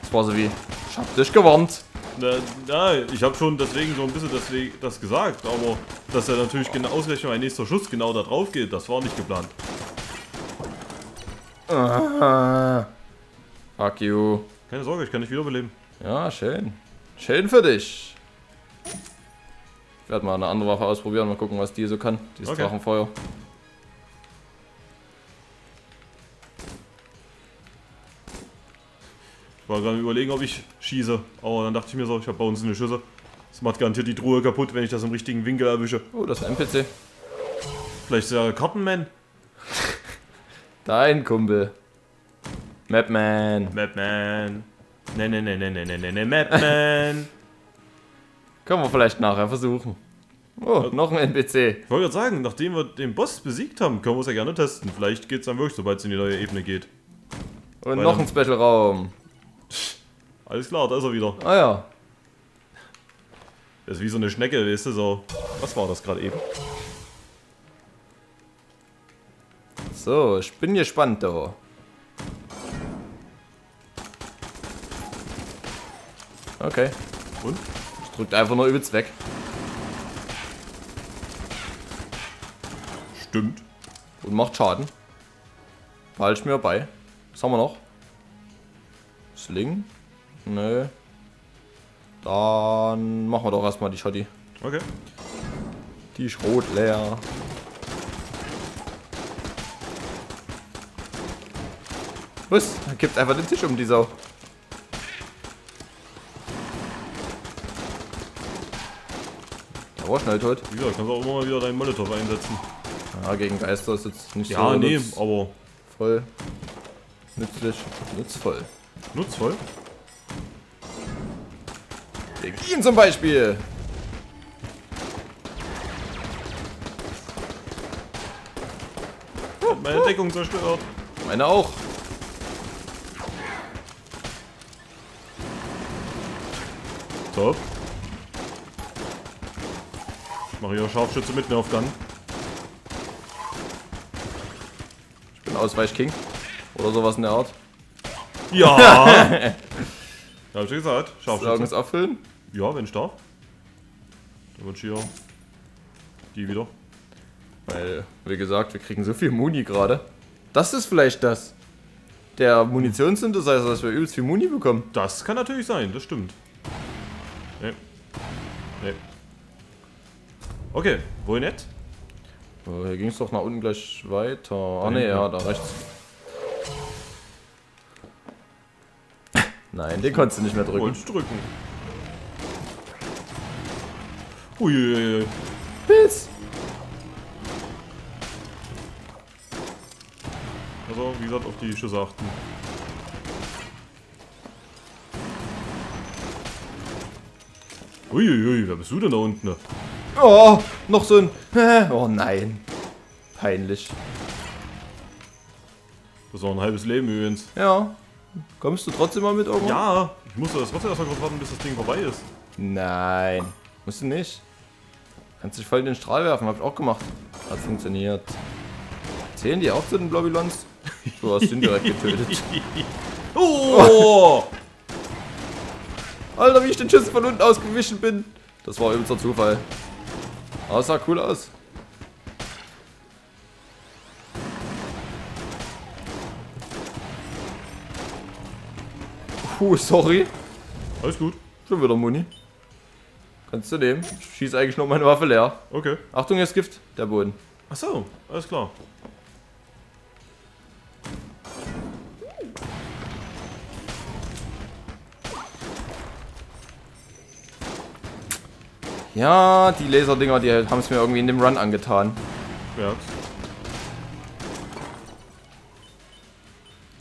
Speaker 1: Das war so wie, ich hab dich gewarnt.
Speaker 2: Na, na, ich habe schon deswegen so ein bisschen deswegen das gesagt, aber dass er natürlich genau ausgerechnet mein nächster Schuss genau da drauf geht, das war nicht geplant.
Speaker 1: Ah. Fuck you.
Speaker 2: Keine Sorge, ich kann dich wiederbeleben.
Speaker 1: Ja, schön. Schön für dich. Ich werde mal eine andere Waffe ausprobieren, mal gucken, was die so kann. Dieses
Speaker 2: Okay.
Speaker 1: Drachenfeuer.
Speaker 2: Ich war gerade überlegen, ob ich schieße, aber dann dachte ich mir so, ich habe bei uns eine Schüsse. Das macht garantiert die Truhe kaputt, wenn ich das im richtigen Winkel erwische.
Speaker 1: Oh, das ist ein NPC.
Speaker 2: Vielleicht ist er Kartenman?
Speaker 1: Dein Kumpel. Mapman.
Speaker 2: Mapman. Ne, ne, ne, ne, ne, ne, ne, ne, Mapman.
Speaker 1: Können wir vielleicht nachher versuchen. Oh, noch ein NPC.
Speaker 2: Ich wollte gerade sagen, nachdem wir den Boss besiegt haben, können wir es ja gerne testen. Vielleicht geht es dann wirklich, sobald es in die neue Ebene geht.
Speaker 1: Und
Speaker 2: Weil
Speaker 1: noch ein Special Raum.
Speaker 2: Alles klar, da ist er wieder.
Speaker 1: Ah ja.
Speaker 2: Das ist wie so eine Schnecke, weißt du, so. Was war das gerade eben?
Speaker 1: So, ich bin gespannt da. Okay.
Speaker 2: Und?
Speaker 1: Drückt einfach nur übelst weg.
Speaker 2: Stimmt.
Speaker 1: Und macht Schaden. Behalte ich mir bei. Was haben wir noch? Sling? Nö. Dann machen wir doch erstmal die Schotti.
Speaker 2: Okay.
Speaker 1: Die Schrot leer. Was? Er kippt einfach den Tisch um, die Sau. Schnell tot.
Speaker 2: Wie gesagt, kannst du auch immer mal wieder deinen Molotow einsetzen.
Speaker 1: Ja, gegen Geister ist jetzt nicht
Speaker 2: Ja,
Speaker 1: so
Speaker 2: nee,
Speaker 1: nutz-
Speaker 2: aber
Speaker 1: voll. Nützlich. Nutzvoll.
Speaker 2: nutzvoll.
Speaker 1: Gegen ihn zum Beispiel.
Speaker 2: Hat meine Deckung zerstört.
Speaker 1: Meine auch.
Speaker 2: Top. Mache hier Scharfschütze mit Nerfgun.
Speaker 1: Ich bin Ausweichking. Oder sowas in der Art.
Speaker 2: Ja! ja, hab ich ja gesagt.
Speaker 1: Sagen
Speaker 2: Scharfschütze.
Speaker 1: es auffüllen.
Speaker 2: Ja, wenn ich darf. Dann wird hier die wieder.
Speaker 1: Weil, wie gesagt, wir kriegen so viel Muni gerade. Das ist vielleicht das. Der Munitionssynthesizer, dass wir übelst viel Muni bekommen.
Speaker 2: Das kann natürlich sein, das stimmt. Nee. Nee. Okay, wohin jetzt?
Speaker 1: Oh, hier ging es doch nach unten gleich weiter. Ah ne, ja, da rechts. Nein, den konntest du nicht mehr drücken.
Speaker 2: Und drücken. Uiuiui.
Speaker 1: Pilz!
Speaker 2: Also, wie gesagt, auf die Schüsse achten. Uiuiui, wer bist du denn da unten?
Speaker 1: Oh, noch so ein. Oh nein. Peinlich.
Speaker 2: Das war ein halbes Leben übrigens.
Speaker 1: Ja. Kommst du trotzdem mal mit irgendwo?
Speaker 2: Ja, ich musste das trotzdem erstmal kurz warten, bis das Ding vorbei ist.
Speaker 1: Nein. Musst du nicht. Kannst dich voll in den Strahl werfen, hab ich auch gemacht. Hat funktioniert. Zählen die auch zu den Blobylons? Du hast ihn direkt getötet.
Speaker 2: Oh!
Speaker 1: Alter, wie ich den Schuss von unten ausgewichen bin. Das war übelster Zufall. Es sah cool aus. Puh, sorry.
Speaker 2: Alles gut.
Speaker 1: Schon wieder Muni. Kannst du nehmen. Ich schieß eigentlich nur meine Waffe leer.
Speaker 2: Okay.
Speaker 1: Achtung, jetzt Gift, der Boden.
Speaker 2: Ach so, alles klar.
Speaker 1: Ja, die Laserdinger, die haben es mir irgendwie in dem Run angetan.
Speaker 2: Ja.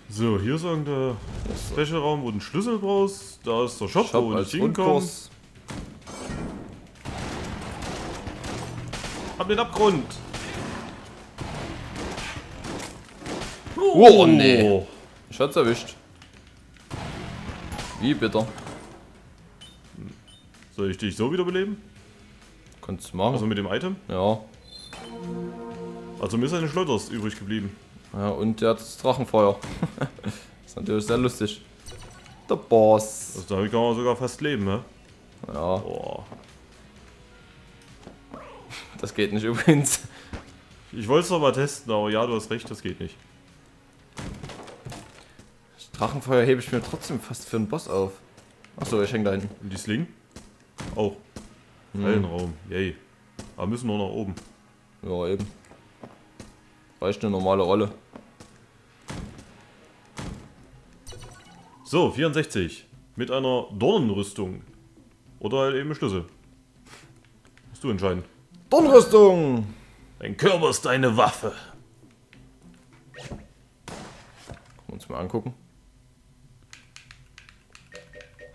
Speaker 2: So, hier ist irgendein Special-Raum, wo du einen Schlüssel brauchst. Da ist der Shop,
Speaker 1: Shop
Speaker 2: wo ich hinkomme.
Speaker 1: Grundkurs.
Speaker 2: Hab den Abgrund.
Speaker 1: Oh, nee. Ich hat's erwischt. Wie bitter.
Speaker 2: Soll ich dich so wiederbeleben?
Speaker 1: Kannst du machen.
Speaker 2: Also mit dem Item?
Speaker 1: ja.
Speaker 2: Also mir ist eine Schleuders übrig geblieben.
Speaker 1: Ja, und der hat das Drachenfeuer. ist natürlich sehr lustig. Der Boss.
Speaker 2: Also damit kann man sogar fast leben, ne?
Speaker 1: Ja,
Speaker 2: Boah.
Speaker 1: das geht nicht übrigens.
Speaker 2: Ich wollte es doch mal testen, aber ja, du hast recht, das geht nicht.
Speaker 1: Das Drachenfeuer hebe ich mir trotzdem fast für einen Boss auf. Achso, ich häng da hinten.
Speaker 2: Und die Sling? Auch.
Speaker 1: Hm.
Speaker 2: Fallenraum. Yay. Aber müssen nur nach oben.
Speaker 1: Ja, eben. Reicht eine normale Rolle.
Speaker 2: So, 64. Mit einer Dornenrüstung. Oder halt eben Schlüssel. Musst du entscheiden.
Speaker 1: Dornrüstung!
Speaker 2: Dein Körper ist deine Waffe.
Speaker 1: Uns mal angucken.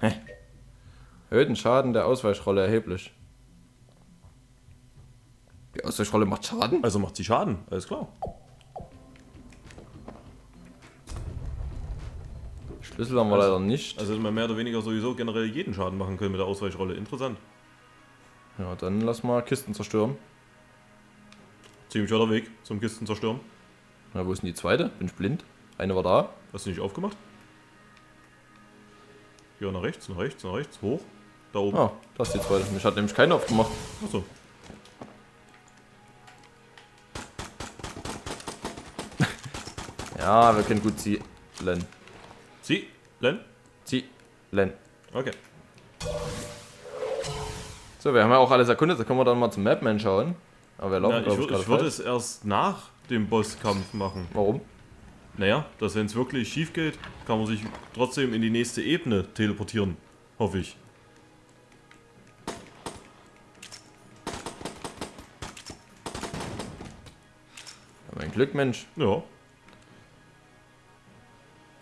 Speaker 1: Hä? Erhöht den Schaden der Ausweichrolle erheblich. Die Ausweichrolle macht Schaden?
Speaker 2: Also macht sie Schaden, alles klar.
Speaker 1: Schlüssel haben wir leider nicht.
Speaker 2: Also hätte man mehr oder weniger sowieso generell jeden Schaden machen können mit der Ausweichrolle. Interessant.
Speaker 1: Ja, dann lass mal Kisten zerstören.
Speaker 2: Ziemlich weiter Weg zum Kisten zerstören.
Speaker 1: Na, wo ist denn die zweite? Bin ich blind? Eine war da.
Speaker 2: Hast du nicht aufgemacht? Hier nach rechts, nach rechts, nach rechts, hoch. Da oben.
Speaker 1: Ah, das ist die zweite. Mich hat nämlich keine aufgemacht.
Speaker 2: Achso.
Speaker 1: Ja, wir können gut zielen.
Speaker 2: Sie, Len?
Speaker 1: Zielen.
Speaker 2: Okay.
Speaker 1: So, wir haben ja auch alles erkundet. Da können wir dann mal zum Mapman schauen. Aber wir laufen,
Speaker 2: Ja, ich
Speaker 1: gerade
Speaker 2: ich würde es erst nach dem Bosskampf machen.
Speaker 1: Warum?
Speaker 2: Naja, dass wenn es wirklich schief geht, kann man sich trotzdem in die nächste Ebene teleportieren. Hoffe ich.
Speaker 1: Mein Glück, Mensch.
Speaker 2: Ja.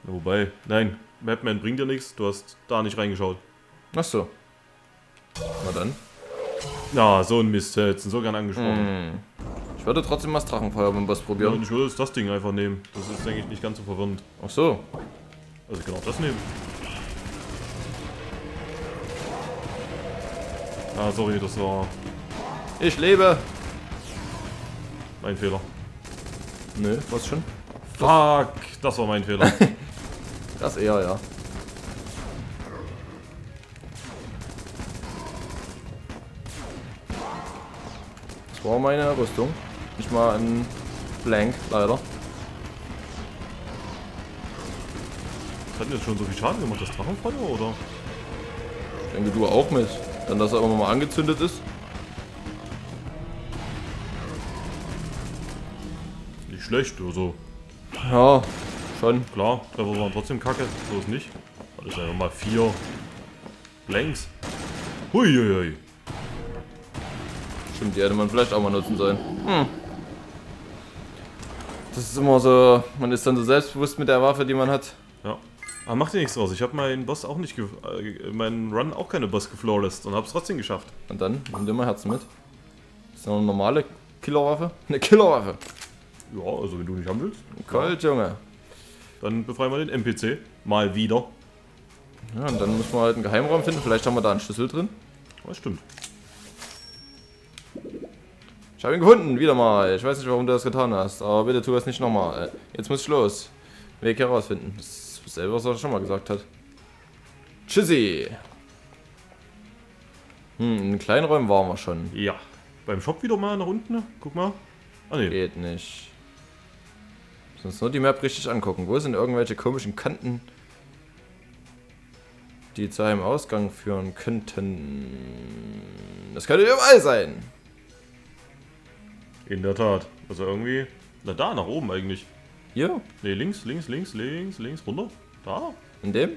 Speaker 2: Na, Wobei, nein, Mapman bringt dir nichts, du hast da nicht reingeschaut.
Speaker 1: Ach so. Na dann.
Speaker 2: Ja, so ein Mist, hätte so gern angesprochen.
Speaker 1: Hm. Ich würde trotzdem mal das Drachenfeuer beim Boss
Speaker 2: Ja,
Speaker 1: probieren.
Speaker 2: und ich würde jetzt das Ding einfach nehmen. Das ist, denke ich, nicht ganz so verwirrend.
Speaker 1: Ach so.
Speaker 2: Also ich kann auch das nehmen. Ah, sorry, das war
Speaker 1: Ich lebe.
Speaker 2: mein Fehler.
Speaker 1: Nö, was schon?
Speaker 2: Fuck, das war mein Fehler.
Speaker 1: Das eher, ja. Das war meine Rüstung. Nicht mal ein Blank, leider.
Speaker 2: Das hat jetzt schon so viel Schaden gemacht, das Drachenfeuer, oder?
Speaker 1: Ich denke, du auch mit. Dann, dass er immer mal angezündet ist.
Speaker 2: Nicht schlecht, also
Speaker 1: Ja, schon.
Speaker 2: klar, Treffer waren trotzdem kacke, so ist nicht. Das ist ja nochmal vier Blanks. Huiuiui.
Speaker 1: Stimmt, die hätte man vielleicht auch mal nutzen sollen. Hm. Das ist immer so, man ist dann so selbstbewusst mit der Waffe, die man hat.
Speaker 2: Ja. Aber macht dir nichts draus. Ich habe meinen Boss auch nicht, äh, meinen Run auch keine Boss geflawless und hab's trotzdem geschafft.
Speaker 1: Und dann, nimm dir mal Herzen mit. Das ist noch eine normale Killerwaffe. Eine Killerwaffe.
Speaker 2: Ja, also wenn du nicht haben willst,
Speaker 1: Colt, Junge.
Speaker 2: Dann befreien wir den NPC. Mal wieder.
Speaker 1: Ja, und dann muss man halt einen Geheimraum finden. Vielleicht haben wir da einen Schlüssel drin.
Speaker 2: Das stimmt.
Speaker 1: Ich habe ihn gefunden, wieder mal. Ich weiß nicht, warum du das getan hast, aber bitte tu das nicht nochmal. Jetzt muss ich los. Weg herausfinden. Das ist dasselbe, was er schon mal gesagt hat. Tschüssi. Hm, in kleinen Räumen waren wir schon.
Speaker 2: Ja. Beim Shop wieder mal nach unten. Guck mal. Ah ne.
Speaker 1: Geht nicht. Uns nur die Map richtig angucken. Wo sind irgendwelche komischen Kanten? die zu einem Ausgang führen könnten. Das könnte überall sein.
Speaker 2: In der Tat. Also irgendwie. Na da, nach oben eigentlich.
Speaker 1: Hier,
Speaker 2: Ne, links, links, links, links, links, runter. Da.
Speaker 1: in dem.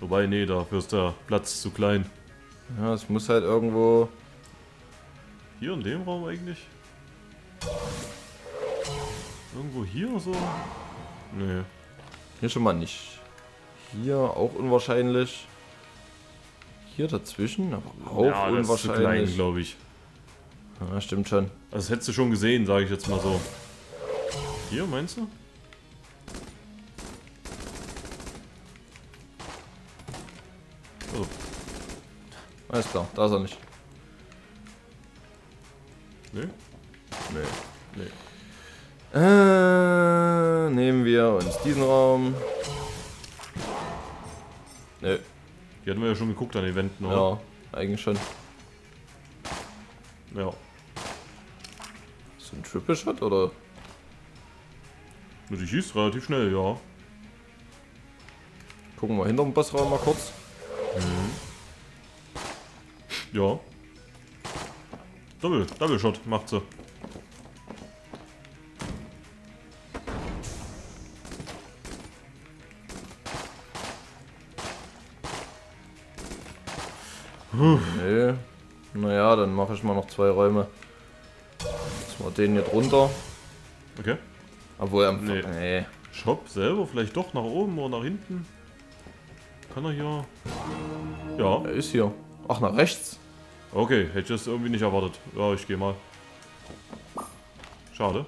Speaker 2: Wobei, nee, dafür ist der Platz zu klein.
Speaker 1: Ja, es muss halt irgendwo.
Speaker 2: Hier in dem Raum eigentlich? Irgendwo hier so? Nee.
Speaker 1: Hier schon mal nicht. Hier auch unwahrscheinlich. Hier dazwischen, aber auch
Speaker 2: ja,
Speaker 1: unwahrscheinlich.
Speaker 2: glaube ich.
Speaker 1: ja, stimmt schon.
Speaker 2: Also das hättest du schon gesehen, sage ich jetzt mal so. Hier, meinst du? Oh,
Speaker 1: Alles klar, da ist er nicht.
Speaker 2: ne?
Speaker 1: Nee.
Speaker 2: Nee.
Speaker 1: Äh, nehmen wir uns diesen Raum. Nö,
Speaker 2: Hier hatten wir ja schon geguckt an Eventen, oder?
Speaker 1: ja, eigentlich schon.
Speaker 2: Ja.
Speaker 1: So ein Triple Shot oder?
Speaker 2: Die schießt relativ schnell, ja.
Speaker 1: Gucken wir hinter dem Bossraum mal kurz.
Speaker 2: Ja. Double, Double Shot macht sie.
Speaker 1: Nee. Naja, dann mache ich mal noch zwei Räume. Jetzt mal den hier drunter.
Speaker 2: Okay.
Speaker 1: Obwohl, am
Speaker 2: Nee.
Speaker 1: nee.
Speaker 2: Shop selber vielleicht doch nach oben oder nach hinten. Kann er hier. Ja,
Speaker 1: Er ist hier. Ach, nach rechts.
Speaker 2: okay, hätte ich das irgendwie nicht erwartet. Ja, ich gehe mal. Schade.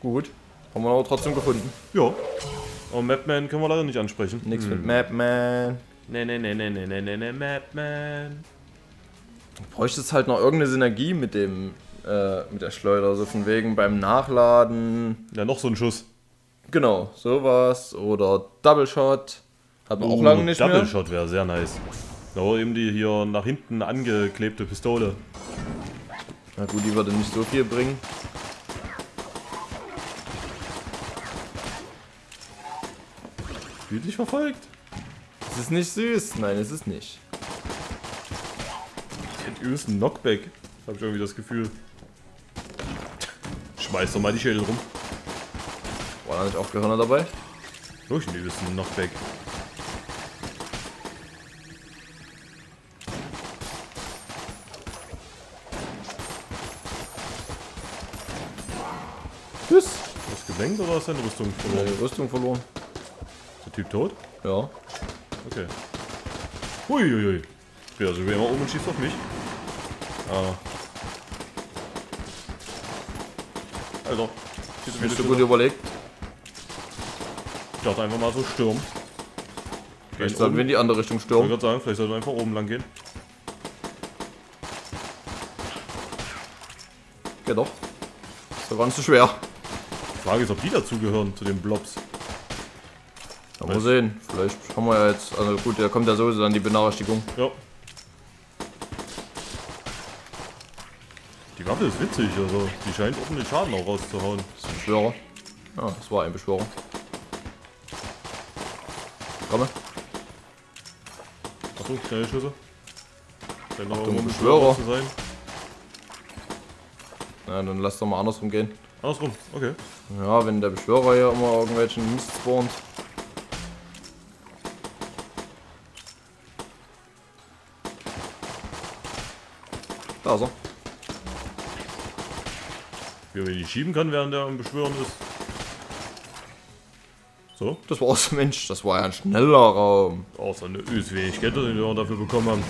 Speaker 1: Gut. Haben wir aber trotzdem gefunden.
Speaker 2: Ja. Aber Mapman können wir leider nicht ansprechen.
Speaker 1: Nichts
Speaker 2: Hm.
Speaker 1: mit Mapman.
Speaker 2: Nee, nee, nee, nee, nee, nee, nee, nee, Mapman.
Speaker 1: Du bräuchtest halt noch irgendeine Synergie mit dem, äh, mit der Schleuder. So von wegen beim Nachladen.
Speaker 2: Ja, noch so ein Schuss.
Speaker 1: Genau, sowas. Oder Double Shot. Hat man auch
Speaker 2: Oh,
Speaker 1: lange nicht
Speaker 2: Double
Speaker 1: mehr.
Speaker 2: Shot wäre sehr nice. Aber eben die hier nach hinten angeklebte Pistole.
Speaker 1: Na gut, die würde nicht so viel bringen.
Speaker 2: Fühlt dich verfolgt?
Speaker 1: Es ist nicht süß. Nein, es ist nicht.
Speaker 2: Ich hätte übelst einen Knockback. Hab ich irgendwie das Gefühl. Schmeiß doch mal die Schädel rum.
Speaker 1: War da nicht auch Gehirne dabei?
Speaker 2: Wirklich einen übelsten Knockback.
Speaker 1: Tschüss.
Speaker 2: Hast du geblenkt oder hast du deine Rüstung verloren?
Speaker 1: Die Rüstung verloren.
Speaker 2: Ist der Typ tot?
Speaker 1: Ja.
Speaker 2: Okay. Huiuiui. Ja, also wer immer oben und schießt auf mich. Ah. Alter. Sieht
Speaker 1: Nicht so
Speaker 2: wieder
Speaker 1: gut überlegt.
Speaker 2: Ich dachte einfach mal so Sturm.
Speaker 1: Vielleicht
Speaker 2: Gehen
Speaker 1: sollten wir in die andere Richtung
Speaker 2: Ich wollte
Speaker 1: stürmen.
Speaker 2: gerade sagen, vielleicht sollten wir einfach oben lang gehen.
Speaker 1: Geht doch. So ganz so schwer.
Speaker 2: Die Frage ist, ob die dazugehören, zu den Blobs.
Speaker 1: Mal sehen. Vielleicht haben wir ja jetzt. Also gut, da kommt ja sowieso dann die Benachrichtigung.
Speaker 2: Ja. Die Waffe ist witzig, also die scheint ordentlich Schaden auch rauszuhauen.
Speaker 1: Das ist ein Beschwörer. Ja, das war ein Beschwörer. Komme.
Speaker 2: Achso, schnelle Schüsse. Scheint noch irgendwo ein
Speaker 1: Beschwörer.
Speaker 2: zu sein.
Speaker 1: Ja, dann lass doch mal andersrum gehen.
Speaker 2: Andersrum, okay.
Speaker 1: Ja, wenn der Beschwörer hier immer irgendwelchen Mist spawnt. Da ist er.
Speaker 2: Wie man ihn nicht schieben kann, während er am Beschwören ist. So,
Speaker 1: Das war's, Mensch. Das war ja ein schneller Raum.
Speaker 2: außer eine Geld, den wir dafür bekommen haben.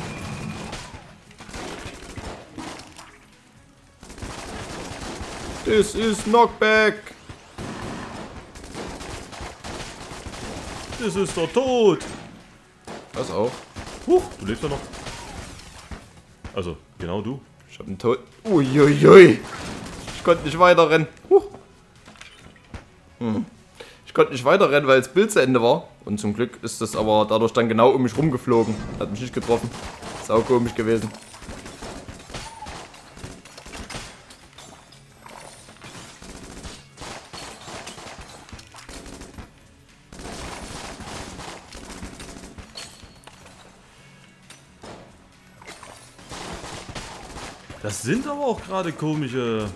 Speaker 1: This is Knockback.
Speaker 2: Das ist der Tod!
Speaker 1: Das auch.
Speaker 2: Huch, du lebst ja noch. Also, genau du.
Speaker 1: Ich hab einen Tod. Uiuiui. Ich konnte nicht weiterrennen. Huch. Hm. Ich konnte nicht weiterrennen, weil das Bild zu Ende war. Und zum Glück ist das aber dadurch dann genau um mich rumgeflogen. Hat mich nicht getroffen. Sau komisch gewesen.
Speaker 2: Das sind aber auch gerade komische.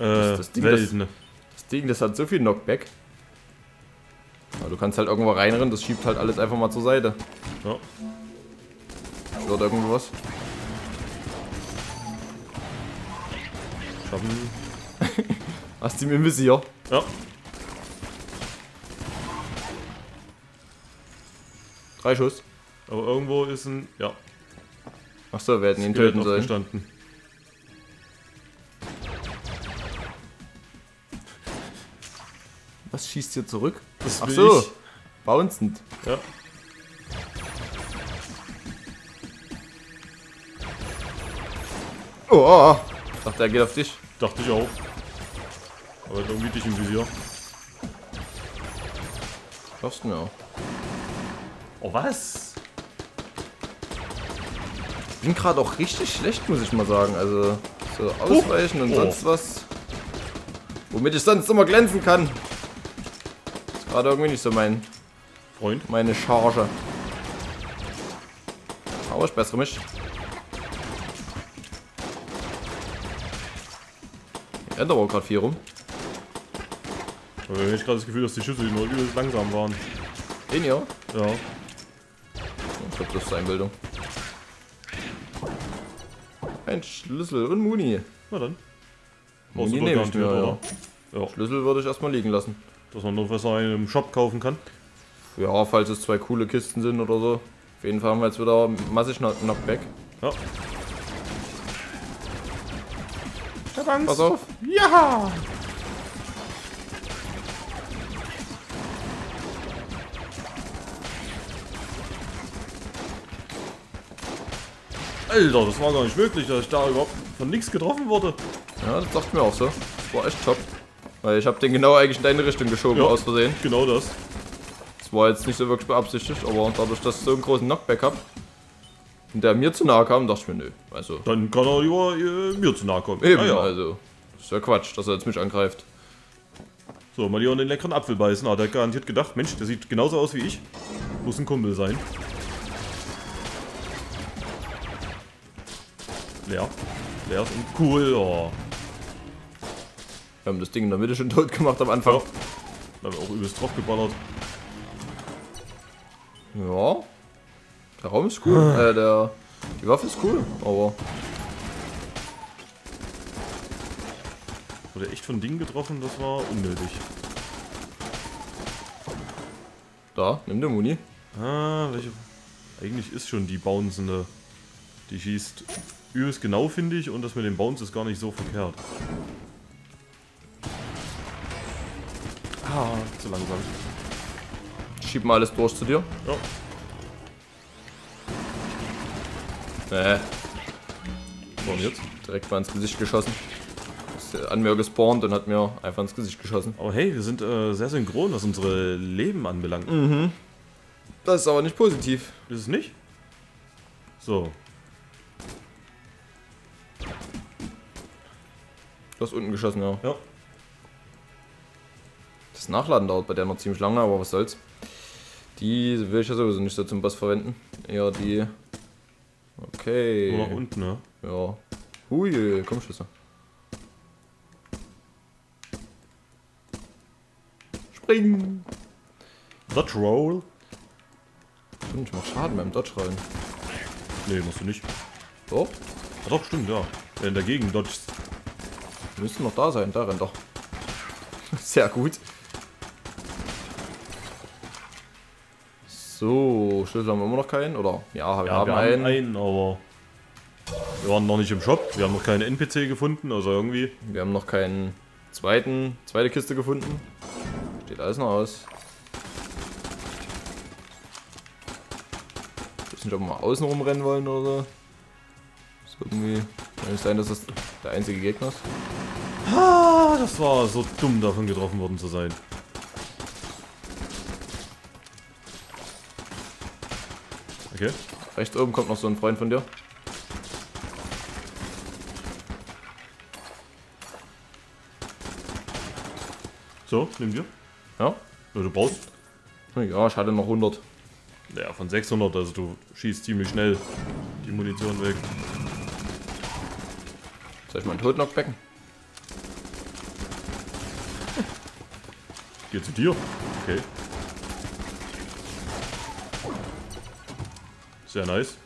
Speaker 2: Äh,
Speaker 1: das Ding,
Speaker 2: Welten.
Speaker 1: Das Ding, das hat so viel Knockback. Aber du kannst halt irgendwo reinrennen, das schiebt halt alles einfach mal zur Seite.
Speaker 2: Ja.
Speaker 1: Wird irgendwo was?
Speaker 2: Schaffen.
Speaker 1: Hast du im Visier?
Speaker 2: Ja.
Speaker 1: Drei Schuss.
Speaker 2: Aber irgendwo ist ein. Ja.
Speaker 1: Achso, wir hätten ihn
Speaker 2: Skelett
Speaker 1: töten sollen.
Speaker 2: aufgestanden.
Speaker 1: Was schießt hier zurück?
Speaker 2: Das
Speaker 1: Ach so,
Speaker 2: ich.
Speaker 1: bouncend.
Speaker 2: Ja.
Speaker 1: Oh, oh, oh. Ich dachte, er geht auf dich.
Speaker 2: Dachte ich auch. Aber irgendwie dich im Visier.
Speaker 1: Schaffst du mir auch.
Speaker 2: Oh, was?
Speaker 1: Bin gerade auch richtig schlecht, muss ich mal sagen. Also, so ausweichen und
Speaker 2: Oh.
Speaker 1: sonst was. Womit ich sonst immer glänzen kann. Ist gerade irgendwie nicht so mein,
Speaker 2: Freund?
Speaker 1: meine Charge. Aber ich bessere mich. Hier rennt aber gerade viel rum.
Speaker 2: Aber ich habe gerade das Gefühl, dass die Schüsse immer übelst langsam waren.
Speaker 1: Den hier?
Speaker 2: Ja.
Speaker 1: Ich glaube, das ist Einbildung. Ein Schlüssel und Muni.
Speaker 2: Na dann.
Speaker 1: Muni
Speaker 2: du
Speaker 1: nehme ich mir,
Speaker 2: oder? Ja.
Speaker 1: Schlüssel würde ich erstmal liegen lassen.
Speaker 2: Dass man noch was einen im Shop kaufen kann.
Speaker 1: Ja, falls es zwei coole Kisten sind oder so. Auf jeden Fall haben wir jetzt wieder massig Knock- Knockback.
Speaker 2: Ja.
Speaker 1: Pass auf.
Speaker 2: Ja! Alter, das war gar nicht möglich, dass ich da überhaupt von nichts getroffen wurde.
Speaker 1: Ja, das dachte mir auch so. Das war echt top. Weil ich habe den genau eigentlich in deine Richtung geschoben,
Speaker 2: Ja.
Speaker 1: aus Versehen.
Speaker 2: Genau das.
Speaker 1: Das war jetzt nicht so wirklich beabsichtigt, aber dadurch, dass ich so einen großen Knockback habe und der mir zu nahe kam, dachte ich mir, nö. Also,
Speaker 2: Dann kann er lieber äh, mir zu nahe kommen.
Speaker 1: eben,
Speaker 2: Ah, ja.
Speaker 1: also. Das ist ja Quatsch, dass er jetzt mich angreift.
Speaker 2: So, mal lieber den leckeren Apfel beißen. Hat er garantiert gedacht, Mensch, der sieht genauso aus wie ich. Muss ein Kumpel sein. Leer. Leer ist und cool. Oh.
Speaker 1: Wir haben das Ding in der Mitte schon tot gemacht am Anfang.
Speaker 2: Da haben wir auch übelst drauf geballert.
Speaker 1: Ja. Der Raum ist cool. äh, der, die Waffe ist cool, aber
Speaker 2: Wurde echt von Dingen getroffen, das war unnötig.
Speaker 1: da, nimm den Muni.
Speaker 2: Ah, welche. Eigentlich ist schon die bouncende. Die schießt übelst genau, finde ich, und das mit dem Bounce ist gar nicht so verkehrt. Ah, zu langsam.
Speaker 1: Schieb mal alles durch zu dir.
Speaker 2: Ja.
Speaker 1: Nee,
Speaker 2: Was war denn jetzt?
Speaker 1: direkt mal ins Gesicht geschossen. Ist äh, an mir gespawnt und hat mir einfach ins Gesicht geschossen.
Speaker 2: Aber hey, wir sind äh, sehr synchron, was unsere Leben anbelangt.
Speaker 1: Das ist aber nicht positiv.
Speaker 2: Ist es nicht? So.
Speaker 1: Du hast unten geschossen, ja.
Speaker 2: Ja.
Speaker 1: Das Nachladen dauert bei der noch ziemlich lange, aber was soll's. Die will ich ja sowieso nicht so zum Boss verwenden. Eher die. Okay.
Speaker 2: Nur nach unten, ne?
Speaker 1: Ja. Hui, komm Schüsse. Springen!
Speaker 2: Dodge Roll?
Speaker 1: Stimmt, ich mach Schaden beim Dodge rollen.
Speaker 2: Nee, musst du nicht.
Speaker 1: Doch,
Speaker 2: Ah, doch, stimmt, ja. Wenn dagegen dodgst.
Speaker 1: Müsste noch da sein, da rennt doch. Sehr gut. So, Schlüssel haben wir immer noch keinen, oder? Ja, wir
Speaker 2: Ja,
Speaker 1: haben
Speaker 2: wir
Speaker 1: einen.
Speaker 2: haben einen, aber. Wir waren noch nicht im Shop. Wir haben noch keinen NPC gefunden, also irgendwie.
Speaker 1: Wir haben noch keinen zweiten, zweite Kiste gefunden. Steht alles noch aus. Ich weiß nicht, ob wir mal außen rumrennen wollen oder so. Ist irgendwie. Kann nicht sein, dass das der einzige Gegner ist.
Speaker 2: Ah, das war so dumm, davon getroffen worden zu sein. Okay.
Speaker 1: Rechts oben kommt noch so ein Freund von dir.
Speaker 2: So, nimm dir.
Speaker 1: Ja?
Speaker 2: Ja, du brauchst.
Speaker 1: Ja, ich hatte noch 100.
Speaker 2: Ja, von 600, also du schießt ziemlich schnell die Munition weg.
Speaker 1: Soll ich mal einen Totnockbecken?
Speaker 2: Geht zu dir? Okay. Sehr nice.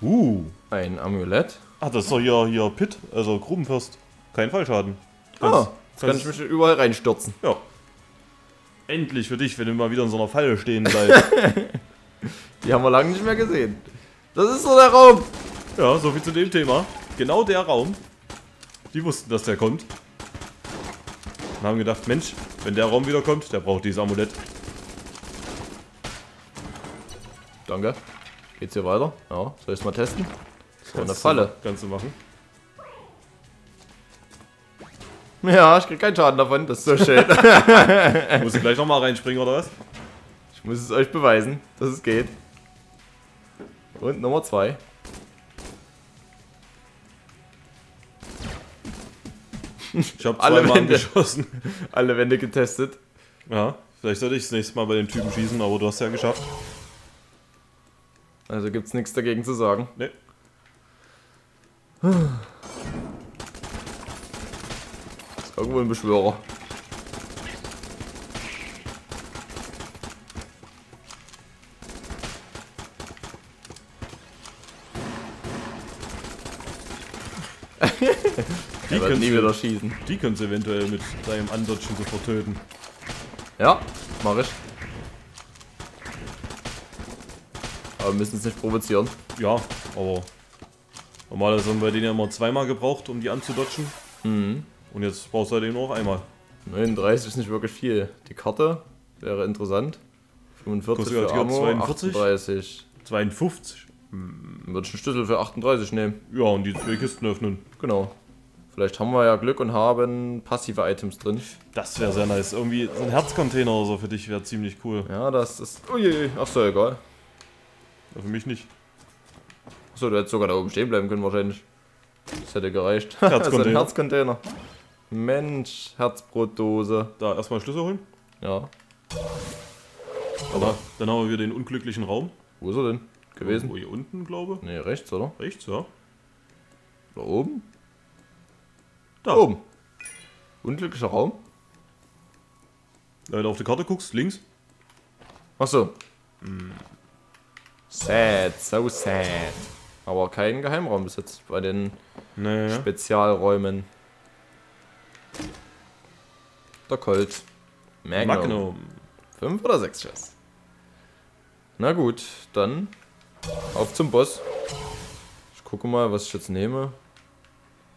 Speaker 2: Uh.
Speaker 1: Ein Amulett.
Speaker 2: Ah, das ist doch hier, hier Pit, also Grubenfürst. Kein Fallschaden.
Speaker 1: Ah, jetzt kann ich mich überall reinstürzen.
Speaker 2: Ja. Endlich für dich, wenn du mal wieder in so einer Falle stehen bleibst.
Speaker 1: Die haben wir lange nicht mehr gesehen. Das ist so der Raum.
Speaker 2: ja, soviel zu dem Thema. Genau der Raum. Die wussten, dass der kommt. Und haben gedacht, Mensch, wenn der Raum wieder kommt, der braucht dieses Amulett.
Speaker 1: Danke. Geht's hier weiter? Ja, soll ich mal testen? So eine Falle.
Speaker 2: Kannst du machen.
Speaker 1: Ja, ich krieg keinen Schaden davon. Das ist so schön.
Speaker 2: Musst du gleich nochmal reinspringen, oder was?
Speaker 1: ich muss es euch beweisen, dass es geht. Und Nummer zwei.
Speaker 2: Ich habe
Speaker 1: Alle Wände.
Speaker 2: geschossen.
Speaker 1: Alle Wände getestet.
Speaker 2: Ja, vielleicht sollte ich das nächste Mal bei dem Typen schießen, aber du hast ja geschafft.
Speaker 1: Also gibt's nichts dagegen zu sagen.
Speaker 2: Ne.
Speaker 1: Ist irgendwo ein Beschwörer.
Speaker 2: Die können
Speaker 1: nie wieder schießen.
Speaker 2: die könnt's eventuell mit deinem Andotschen sofort töten.
Speaker 1: Ja, mach ich. Aber wir müssen es nicht provozieren.
Speaker 2: Ja, aber normalerweise haben wir den ja immer zweimal gebraucht, um die anzudodgen.
Speaker 1: Mhm.
Speaker 2: Und jetzt brauchst du halt eben nur noch einmal.
Speaker 1: 39 ist nicht wirklich viel. Die Karte wäre interessant. 45
Speaker 2: Kostet
Speaker 1: für Ammo,
Speaker 2: 42.
Speaker 1: 38.
Speaker 2: 52.
Speaker 1: Dann würde ich einen Schlüssel für 38 nehmen.
Speaker 2: Ja, und die zwei Kisten öffnen.
Speaker 1: Genau. Vielleicht haben wir ja Glück und haben passive Items drin.
Speaker 2: Das wäre sehr nice. Irgendwie so ein Herzcontainer oder so für dich wäre ziemlich cool.
Speaker 1: Ja, das ist. Uiui, ach so, egal.
Speaker 2: Ja, für mich nicht.
Speaker 1: Achso, du hättest sogar da oben stehen bleiben können wahrscheinlich. Das hätte gereicht. so ein
Speaker 2: Herzcontainer.
Speaker 1: Herzcontainer. Mensch, Herzbrotdose.
Speaker 2: Da erstmal Schlüssel holen.
Speaker 1: Ja.
Speaker 2: Aber dann haben wir wieder den unglücklichen Raum.
Speaker 1: Wo ist er denn? Gewesen?
Speaker 2: Wo hier unten, glaube
Speaker 1: Ne, rechts, oder?
Speaker 2: Rechts, ja.
Speaker 1: Da oben?
Speaker 2: Da.
Speaker 1: Oben. Unglücklicher Raum?
Speaker 2: Wenn du auf die Karte guckst, links.
Speaker 1: Achso. Sad, so sad. Aber kein Geheimraum bis jetzt bei den
Speaker 2: Nee.
Speaker 1: Spezialräumen. Der Colt. Magnum.
Speaker 2: Magnum.
Speaker 1: Fünf oder sechs Schuss? Na gut, dann auf zum Boss. Ich gucke mal, was ich jetzt nehme.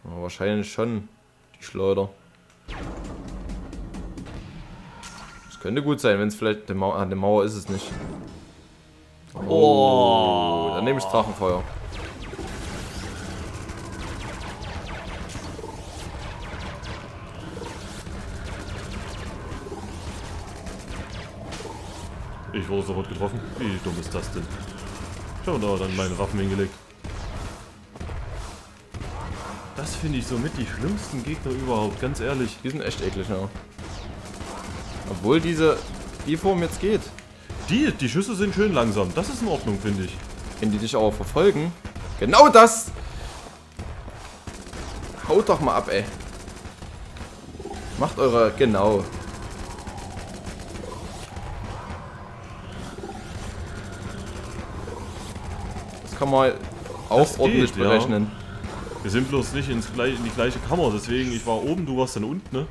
Speaker 1: Wahrscheinlich schon die Schleuder. Das könnte gut sein, wenn es vielleicht... Eine Mauer, ah, eine Mauer ist es nicht. Oh, dann nehme ich Drachenfeuer.
Speaker 2: Ich wurde sofort getroffen. Wie dumm ist das denn? Schau da dann meine Waffen hingelegt. Das finde ich somit die schlimmsten Gegner überhaupt, ganz ehrlich.
Speaker 1: Die sind echt eklig, ja. Obwohl diese... Die Form jetzt geht.
Speaker 2: Die, die Schüsse sind schön langsam. Das ist in Ordnung, finde ich.
Speaker 1: Wenn die dich aber verfolgen. Genau das! Haut doch mal ab, ey. Macht eure. Genau. Das kann man auch
Speaker 2: Das
Speaker 1: ordentlich
Speaker 2: geht, ja. Wir sind bloß nicht ins gleich, in die gleiche Kammer, deswegen ich war oben, du warst dann unten, ne?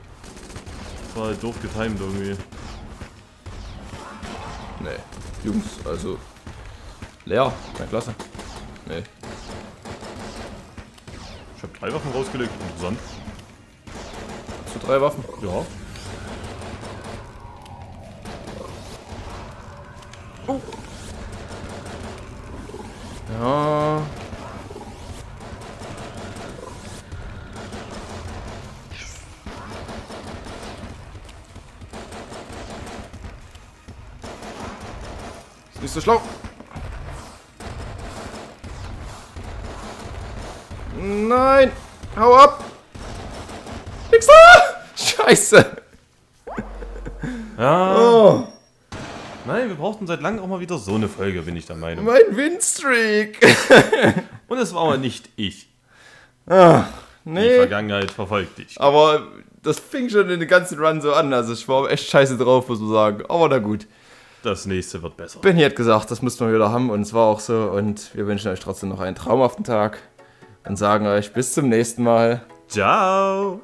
Speaker 2: Das war halt doof getimed irgendwie.
Speaker 1: Nee. Jungs, also. Leer. Na klasse. Nee.
Speaker 2: Ich habe drei Waffen rausgelegt. Interessant.
Speaker 1: Zu drei Waffen.
Speaker 2: Ja.
Speaker 1: Ja. So schlau. Nein! Hau ab! Wichser! Scheiße!
Speaker 2: Ja.
Speaker 1: Oh,
Speaker 2: Nein, wir brauchten seit langem auch mal wieder so eine Folge, bin ich der Meinung.
Speaker 1: mein Winstreak.
Speaker 2: Und es war aber nicht ich. Die
Speaker 1: nee.
Speaker 2: Vergangenheit verfolgt dich.
Speaker 1: Aber das fing schon in den ganzen Run so an. Also ich war echt scheiße drauf, muss man sagen. Aber na gut.
Speaker 2: Das nächste wird besser.
Speaker 1: Benny hat gesagt, das müssten wir wieder haben und es war auch so. Und wir wünschen euch trotzdem noch einen traumhaften Tag und sagen euch bis zum nächsten Mal.
Speaker 2: Ciao.